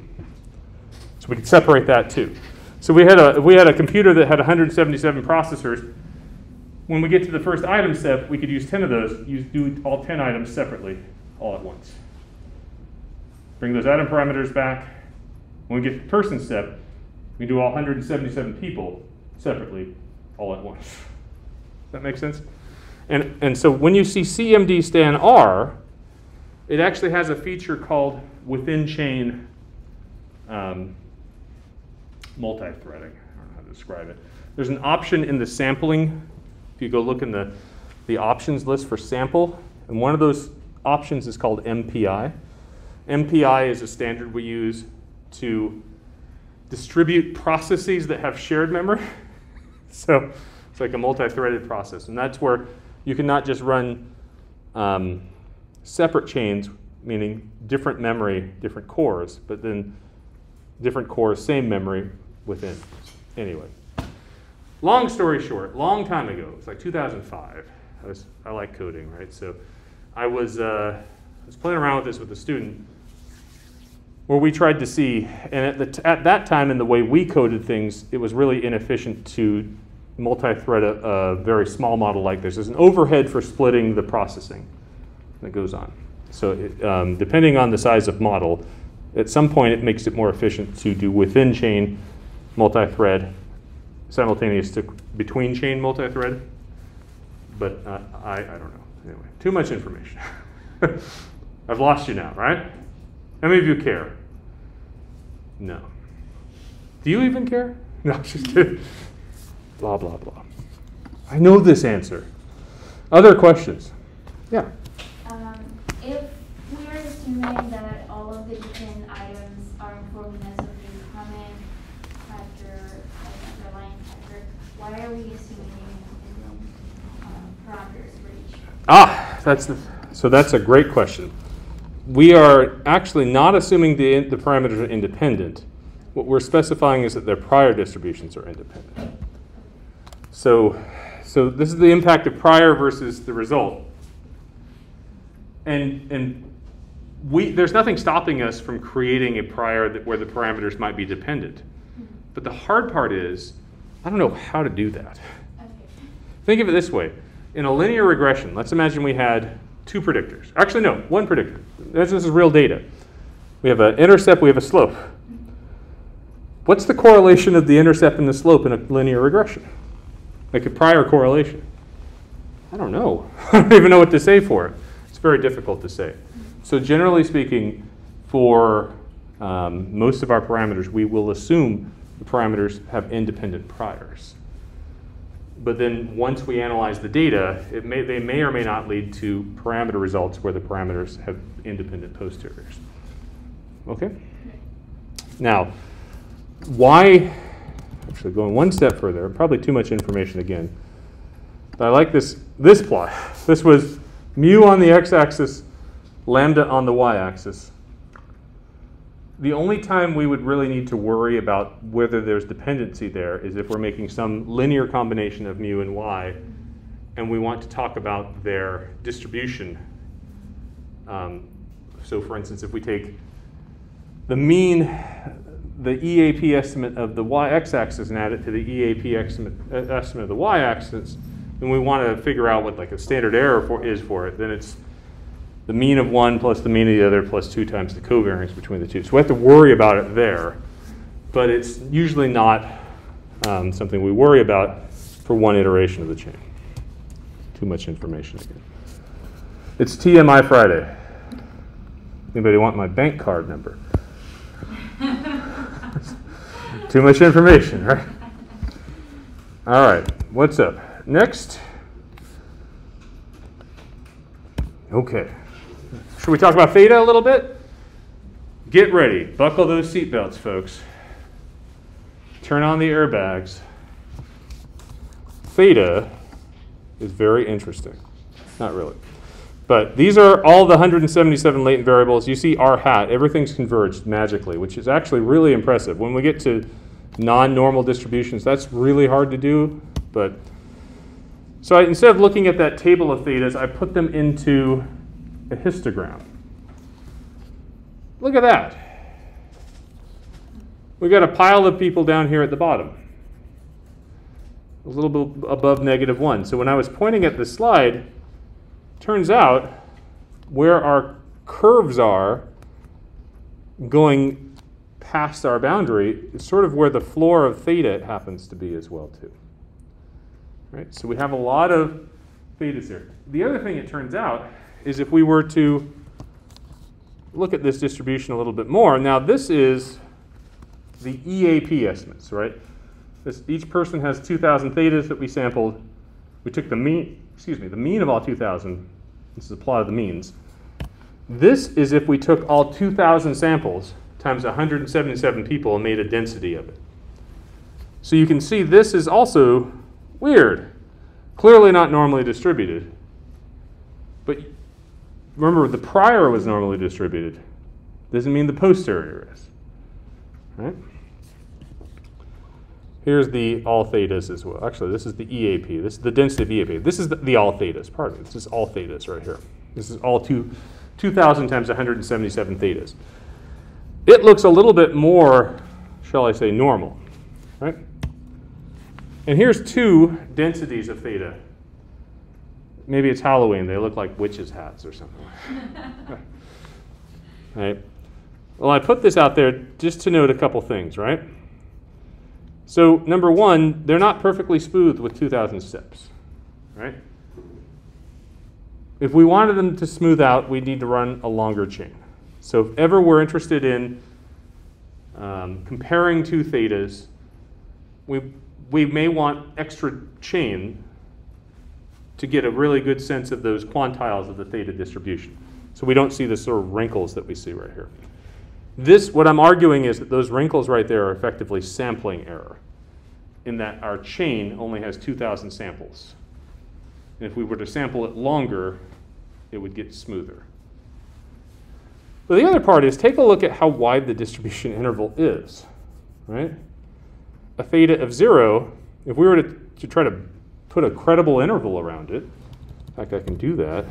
So we can separate that too. So we had a we had a computer that had 177 processors. When we get to the first item step, we could use 10 of those, use do all 10 items separately, all at once. Bring those item parameters back. When we get to the person step, we do all 177 people separately, all at once. That make sense? And, and so when you see CmdStanR, it actually has a feature called within chain um, multi-threading. I don't know how to describe it. There's an option in the sampling. If you go look in the, the options list for sample, and one of those options is called MPI. MPI is a standard we use to distribute processes that have shared memory. so it's like a multi-threaded process, and that's where you can not just run um, separate chains, meaning different memory, different cores, but then different cores, same memory within. Anyway, long story short, long time ago, it's like 2005. I was I like coding, right? So I was uh, I was playing around with this with a student where we tried to see, and at, at that time, in the way we coded things, it was really inefficient to multi-thread a, a very small model like this. There's an overhead for splitting the processing that goes on. So it, um, depending on the size of model, at some point it makes it more efficient to do within chain multi-thread simultaneous to between chain multi-thread. But uh, I, I don't know. Anyway, too much information. I've lost you now, right? How many of you care? No. Do you even care? No, just kidding. Blah, blah, blah. I know this answer. Other questions? Yeah. Um, if we are assuming that all of the different items are informing us of the common factor, like underlying factor, why are we assuming um, parameters for each? Ah, that's the, so that's a great question. We are actually not assuming the, the parameters are independent. What we're specifying is that their prior distributions are independent. So, so this is the impact of prior versus the result. And, and we, there's nothing stopping us from creating a prior that, where the parameters might be dependent. But the hard part is, I don't know how to do that. Think of it this way. In a linear regression, let's imagine we had two predictors. Actually, no, one predictor. This, is real data. We have an intercept, we have a slope. What's the correlation of the intercept and the slope in a linear regression? Like a prior correlation? I don't know. I don't even know what to say for it. It's very difficult to say. So generally speaking, for um, most of our parameters, we will assume the parameters have independent priors. But then once we analyze the data, it may, they may or may not lead to parameter results where the parameters have independent posteriors. Okay? Now, why, actually going one step further, probably too much information again, but I like this, this plot. This was mu on the x-axis, lambda on the y-axis. The only time we would really need to worry about whether there's dependency there is if we're making some linear combination of mu and y, and we want to talk about their distribution. Um, so for instance, if we take the mean, the EAP estimate of the y-x-axis and add it to the EAP estimate, uh, estimate of the y-axis, then we want to figure out what like a standard error for, is for it, then it's the mean of one plus the mean of the other plus two times the covariance between the two. So we have to worry about it there, but it's usually not um, something we worry about for one iteration of the chain. Too much information again. It's TMI Friday. Anybody want my bank card number? Too much information, right? All right, what's up? Next. Okay. Should we talk about theta a little bit? Get ready. Buckle those seatbelts, folks. Turn on the airbags. Theta is very interesting. Not really. But these are all the 177 latent variables. You see r hat, everything's converged magically, which is actually really impressive. When we get to non-normal distributions, that's really hard to do. But so I, instead of looking at that table of thetas, I put them into a histogram. Look at that. We've got a pile of people down here at the bottom, a little bit above negative one. So when I was pointing at the slide, turns out where our curves are going past our boundary is sort of where the floor of theta happens to be as well too. Right? So we have a lot of thetas here. The other thing it turns out is if we were to look at this distribution a little bit more, now this is the EAP estimates, right? This, each person has 2,000 thetas that we sampled. We took the mean, excuse me, the mean of all 2,000. This is a plot of the means. This is if we took all 2,000 samples times 177 people and made a density of it. So you can see this is also weird. Clearly not normally distributed. Remember, the prior was normally distributed. Doesn't mean the posterior is. Right? Here's the all thetas as well. Actually, this is the EAP. This is the density of EAP. This is the, the all thetas. Pardon me. This is all thetas right here. This is all two, 2,000 times 177 thetas. It looks a little bit more, shall I say, normal, right? And here's two densities of theta. Maybe it's Halloween. They look like witches' hats or something. right? Well, I put this out there just to note a couple things, right? So, number one, they're not perfectly smooth with 2,000 steps, right? If we wanted them to smooth out, we'd need to run a longer chain. So, if ever we're interested in um, comparing two thetas, we, we may want extra chain to get a really good sense of those quantiles of the theta distribution. So we don't see the sort of wrinkles that we see right here. This, what I'm arguing is that those wrinkles right there are effectively sampling error, in that our chain only has 2,000 samples. And if we were to sample it longer, it would get smoother. But the other part is take a look at how wide the distribution interval is, right? A theta of zero, if we were to, to try to put a credible interval around it, in fact, I can do that.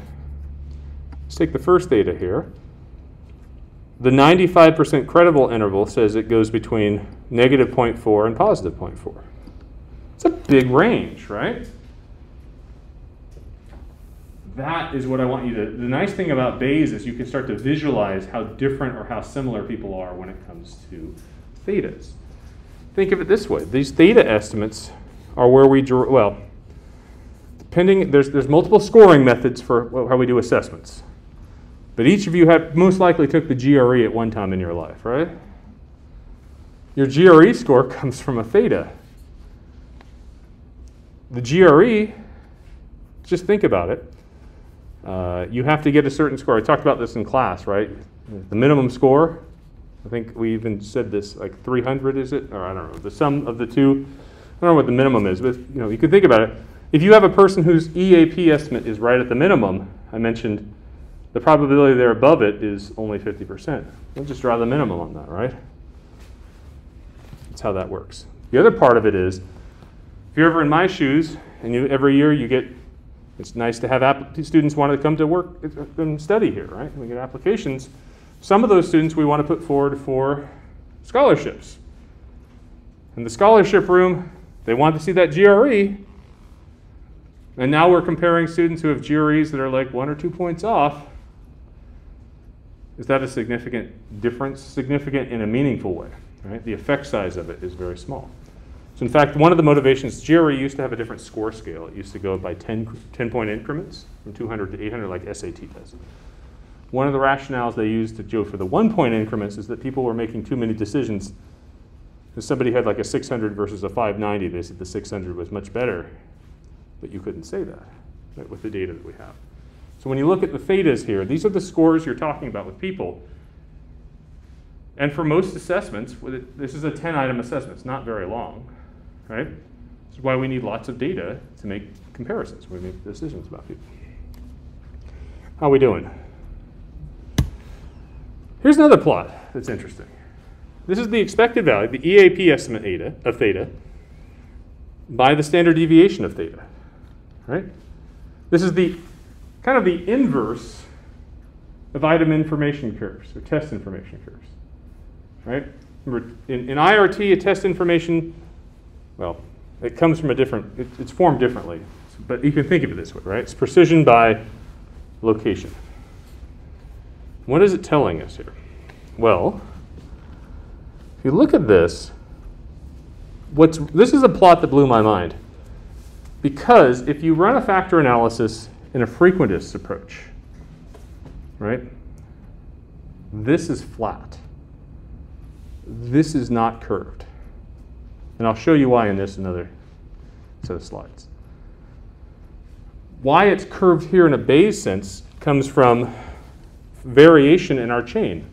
Let's take the first theta here. The 95% credible interval says it goes between negative 0.4 and positive 0.4. It's a big range, right? That is what I want you to. The nice thing about Bayes is you can start to visualize how different or how similar people are when it comes to thetas. Think of it this way these theta estimates are where we draw, well, depending, there's, there's multiple scoring methods for how we do assessments. But each of you have most likely took the GRE at one time in your life, right? Your GRE score comes from a theta. The GRE, just think about it. Uh, you have to get a certain score. I talked about this in class, right? The minimum score, I think we even said this, like 300 is it? Or I don't know, the sum of the two. I don't know what the minimum is, but you know, you could think about it. If you have a person whose EAP estimate is right at the minimum, I mentioned the probability they're above it is only 50%. We'll just draw the minimum on that, right? That's how that works. The other part of it is, if you're ever in my shoes, and you, every year you get, it's nice to have students want to come to work uh, and study here, right? We get applications. Some of those students we want to put forward for scholarships. In the scholarship room, they want to see that GRE, and now we're comparing students who have GREs that are like one or two points off is that a significant difference? Significant in a meaningful way, right? The effect size of it is very small. So in fact, one of the motivations, GRE used to have a different score scale. It used to go by 10, 10 point increments from 200 to 800 like SAT does. One of the rationales they used to go for the one point increments is that people were making too many decisions. If somebody had like a 600 versus a 590, they said the 600 was much better, but you couldn't say that right, with the data that we have. So when you look at the thetas here, these are the scores you're talking about with people. And for most assessments, this is a 10 item assessment, it's not very long, right? This is why we need lots of data to make comparisons, we make decisions about people. How are we doing? Here's another plot that's interesting. This is the expected value, the EAP estimate of theta, by the standard deviation of theta, right? This is the kind of the inverse of item information curves or test information curves, right? Remember, in, in IRT, a test information, well, it comes from a different, it, it's formed differently, but you can think of it this way, right? It's precision by location. What is it telling us here? Well, if you look at this, what's, this is a plot that blew my mind. Because if you run a factor analysis in a frequentist approach, right? This is flat. This is not curved. And I'll show you why in this another set of slides. Why it's curved here in a Bayes sense comes from variation in our chain.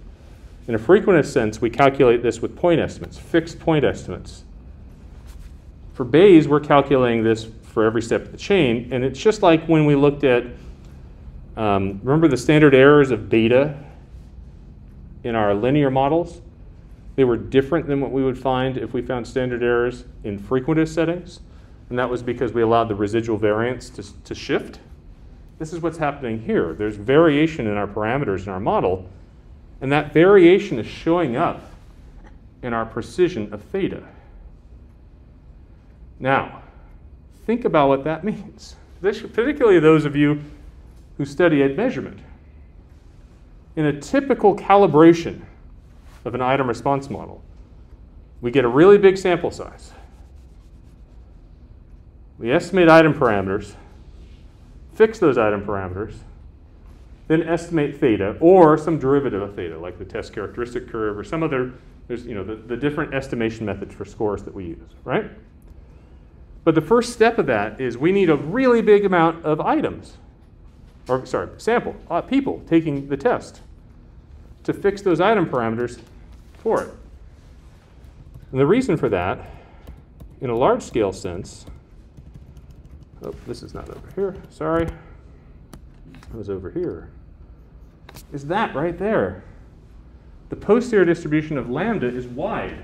In a frequentist sense, we calculate this with point estimates, fixed point estimates. For Bayes, we're calculating this for every step of the chain. And it's just like when we looked at, um, remember the standard errors of beta in our linear models? They were different than what we would find if we found standard errors in frequentist settings. And that was because we allowed the residual variance to, to shift. This is what's happening here. There's variation in our parameters in our model, and that variation is showing up in our precision of theta. Now, Think about what that means, particularly those of you who study at measurement. In a typical calibration of an item response model, we get a really big sample size. We estimate item parameters, fix those item parameters, then estimate theta or some derivative of theta, like the test characteristic curve or some other, there's, you know, the, the different estimation methods for scores that we use, right? But the first step of that is we need a really big amount of items, or sorry, sample, uh, people taking the test to fix those item parameters for it. And the reason for that, in a large scale sense, oh, this is not over here, sorry. It was over here. Is that right there. The posterior distribution of lambda is wide.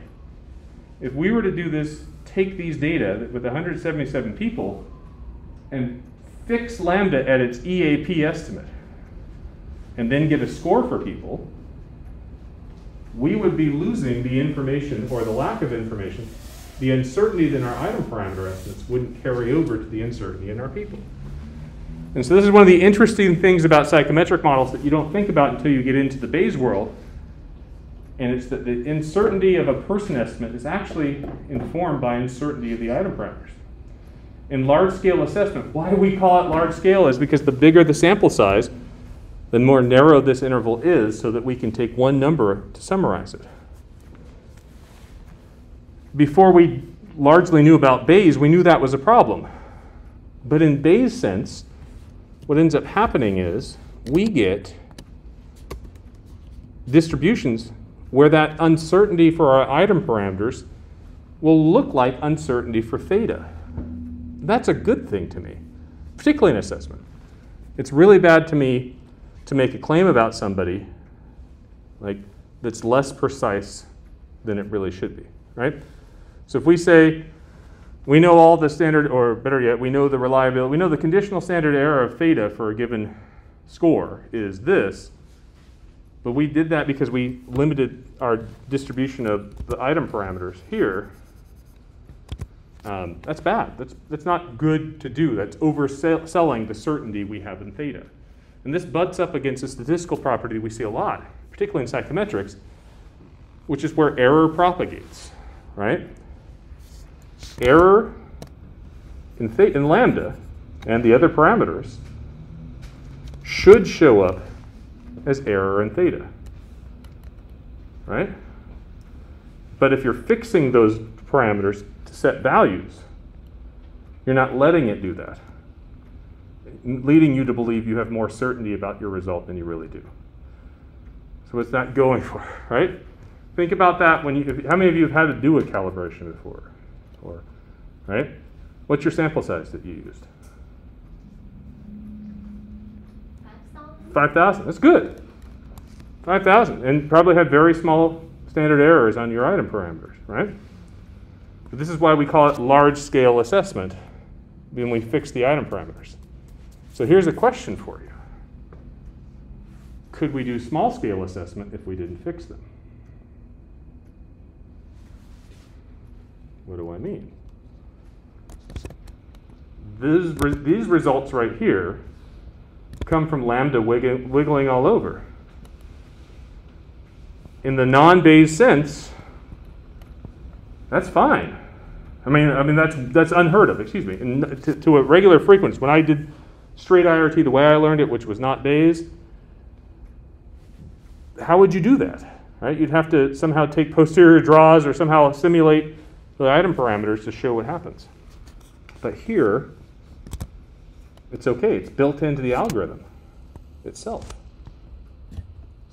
If we were to do this, take these data with 177 people and fix lambda at its EAP estimate, and then get a score for people, we would be losing the information or the lack of information. The uncertainty in our item parameter estimates wouldn't carry over to the uncertainty in our people. And so this is one of the interesting things about psychometric models that you don't think about until you get into the Bayes world. And it's that the uncertainty of a person estimate is actually informed by uncertainty of the item parameters. In large scale assessment, why we call it large scale is because the bigger the sample size, the more narrow this interval is so that we can take one number to summarize it. Before we largely knew about Bayes, we knew that was a problem. But in Bayes' sense, what ends up happening is we get distributions where that uncertainty for our item parameters will look like uncertainty for theta. That's a good thing to me, particularly in assessment. It's really bad to me to make a claim about somebody like that's less precise than it really should be, right? So if we say we know all the standard, or better yet, we know the reliability, we know the conditional standard error of theta for a given score is this, but we did that because we limited our distribution of the item parameters here. Um, that's bad. That's, that's not good to do. That's overselling the certainty we have in theta. And this butts up against a statistical property we see a lot, particularly in psychometrics, which is where error propagates, right? Error in, theta, in lambda and the other parameters should show up as error and theta, right? But if you're fixing those parameters to set values, you're not letting it do that leading you to believe you have more certainty about your result than you really do. So it's not going for, right? Think about that when you, how many of you have had to do a calibration before? Or, right? What's your sample size that you used? 5,000. That's good. 5,000. And probably have very small standard errors on your item parameters, right? But this is why we call it large scale assessment when we fix the item parameters. So here's a question for you. Could we do small scale assessment if we didn't fix them? What do I mean? These, these results right here come from lambda wiggling all over. In the non-Bayes sense, that's fine. I mean, I mean that's that's unheard of. Excuse me. To, to, a regular frequency, when I did straight IRT the way I learned it, which was not Bayes, how would you do that? Right? You'd have to somehow take posterior draws or somehow simulate the item parameters to show what happens. But here, it's okay. It's built into the algorithm itself.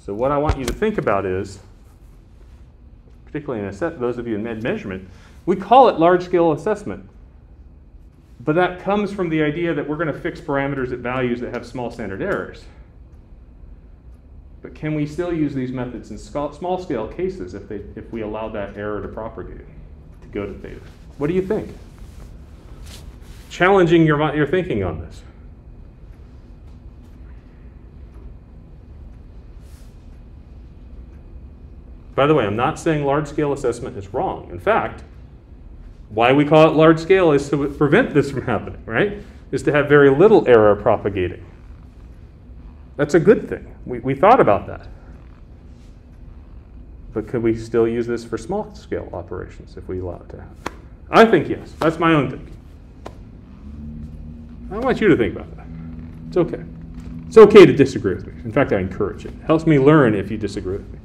So what I want you to think about is, particularly in set, those of you in med measurement, we call it large-scale assessment. But that comes from the idea that we're going to fix parameters at values that have small standard errors. But can we still use these methods in small scale cases if, they, if we allow that error to propagate, to go to theta? What do you think? Challenging your, your thinking on this. By the way, I'm not saying large scale assessment is wrong. In fact, why we call it large scale is to prevent this from happening, right? Is to have very little error propagating. That's a good thing. We, we thought about that. But could we still use this for small scale operations if we allow it to happen? I think yes. That's my own thinking. I want you to think about that. It's okay. It's okay to disagree with me. In fact, I encourage it. It helps me learn if you disagree with me.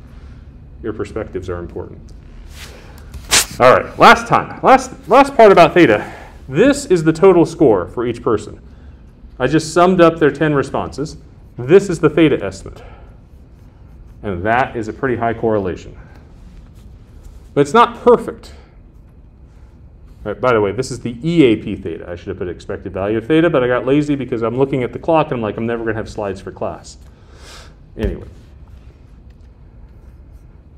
Your perspectives are important. All right, last time, last, last part about theta. This is the total score for each person. I just summed up their 10 responses. This is the theta estimate. And that is a pretty high correlation. But it's not perfect. Right, by the way, this is the EAP theta. I should have put expected value of theta, but I got lazy because I'm looking at the clock and I'm like, I'm never going to have slides for class. Anyway.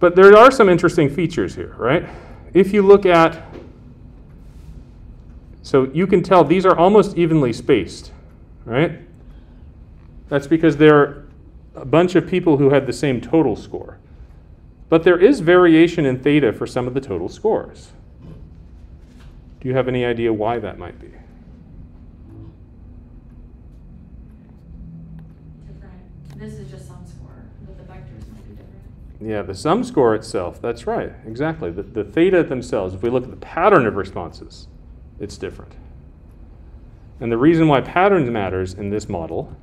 But there are some interesting features here, right? If you look at, so you can tell these are almost evenly spaced, right? That's because they're a bunch of people who had the same total score. But there is variation in theta for some of the total scores. Do you have any idea why that might be? different. This is just some score, but the vectors might be different. Yeah, the sum score itself, that's right, exactly. The, the theta themselves, if we look at the pattern of responses, it's different. And the reason why patterns matters in this model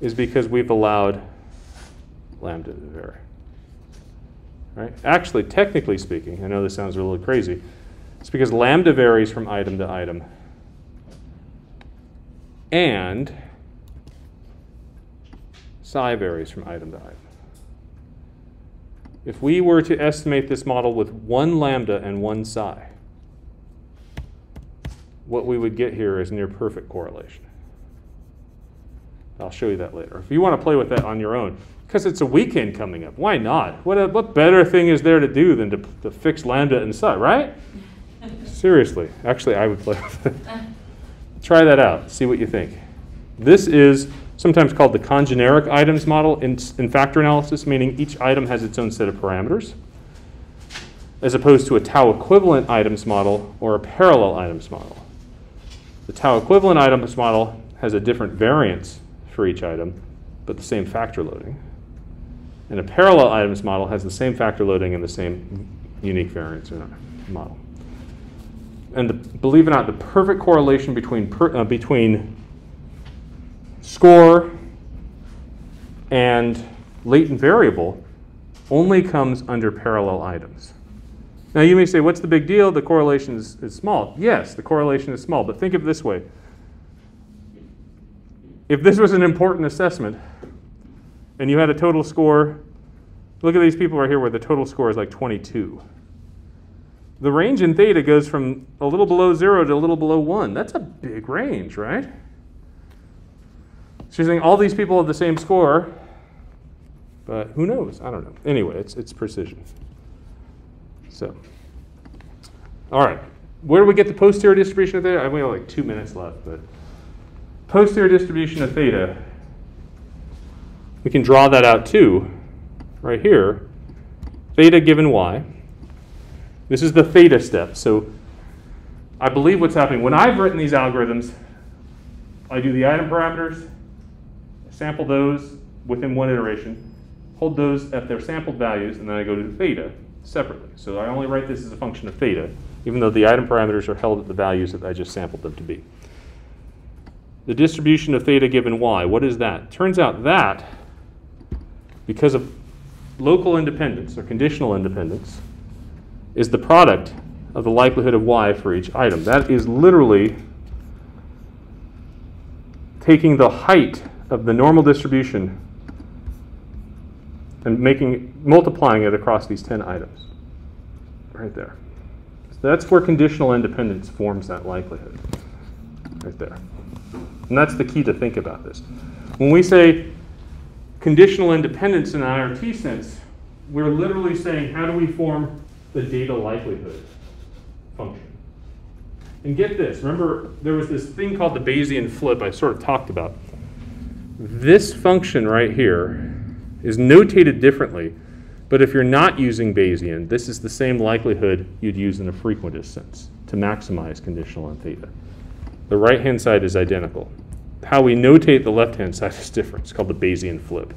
is because we've allowed lambda to vary. Right? Actually, technically speaking, I know this sounds a little crazy, it's because lambda varies from item to item. And psi varies from item to item. If we were to estimate this model with one lambda and one psi, what we would get here is near perfect correlation. I'll show you that later. If you want to play with that on your own, because it's a weekend coming up, why not? What, a, what better thing is there to do than to, to fix lambda and psi, right? Seriously, actually, I would play with it. Try that out, see what you think. This is sometimes called the congeneric items model in, in factor analysis, meaning each item has its own set of parameters, as opposed to a tau equivalent items model or a parallel items model. The tau equivalent items model has a different variance for each item, but the same factor loading. And a parallel items model has the same factor loading and the same unique variance in a model. And the, believe it or not, the perfect correlation between, per, uh, between score and latent variable only comes under parallel items. Now you may say, what's the big deal? The correlation is, is small. Yes, the correlation is small, but think of it this way. If this was an important assessment and you had a total score, look at these people right here where the total score is like 22. The range in theta goes from a little below zero to a little below one. That's a big range, right? You're saying all these people have the same score, but who knows? I don't know. Anyway, it's, it's precision. So, all right. Where do we get the posterior distribution of theta? I only have like two minutes left, but posterior distribution of theta, we can draw that out too, right here. Theta given y. This is the theta step. So I believe what's happening, when I've written these algorithms, I do the item parameters, sample those within one iteration, hold those at their sampled values, and then I go to theta separately. So I only write this as a function of theta, even though the item parameters are held at the values that I just sampled them to be. The distribution of theta given y, what is that? Turns out that, because of local independence or conditional independence, is the product of the likelihood of y for each item. That is literally taking the height of the normal distribution and making multiplying it across these 10 items. Right there. So that's where conditional independence forms that likelihood. Right there. And that's the key to think about this. When we say conditional independence in an IRT sense, we're literally saying how do we form the data likelihood function? And get this, remember there was this thing called the Bayesian flip I sort of talked about. This function right here is notated differently, but if you're not using Bayesian, this is the same likelihood you'd use in a frequentist sense to maximize conditional on theta. The right-hand side is identical. How we notate the left-hand side is different. It's called the Bayesian flip.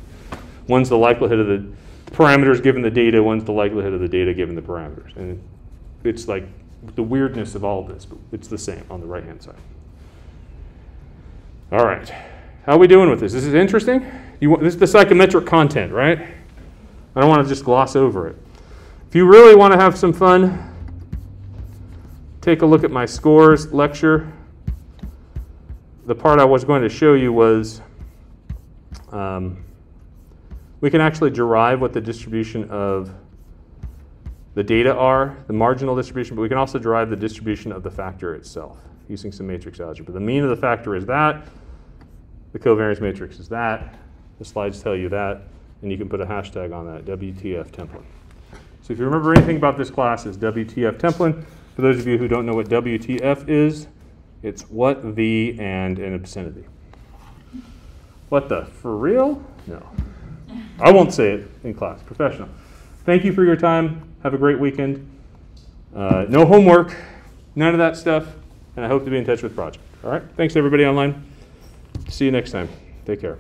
One's the likelihood of the parameters given the data, one's the likelihood of the data given the parameters. And it's like the weirdness of all of this, but it's the same on the right-hand side. All right. How are we doing with this? This is interesting? You this is the psychometric content, right? I don't want to just gloss over it. If you really want to have some fun, take a look at my scores lecture. The part I was going to show you was um, we can actually derive what the distribution of the data are, the marginal distribution, but we can also derive the distribution of the factor itself using some matrix algebra. The mean of the factor is that, the covariance matrix is that, the slides tell you that, and you can put a hashtag on that, WTF Templin. So if you remember anything about this class, it's WTF Templin. For those of you who don't know what WTF is, it's what, the, and an obscenity. What the? For real? No. I won't say it in class. Professional. Thank you for your time. Have a great weekend. Uh, no homework, none of that stuff, and I hope to be in touch with project. All right. Thanks everybody online. See you next time. Take care.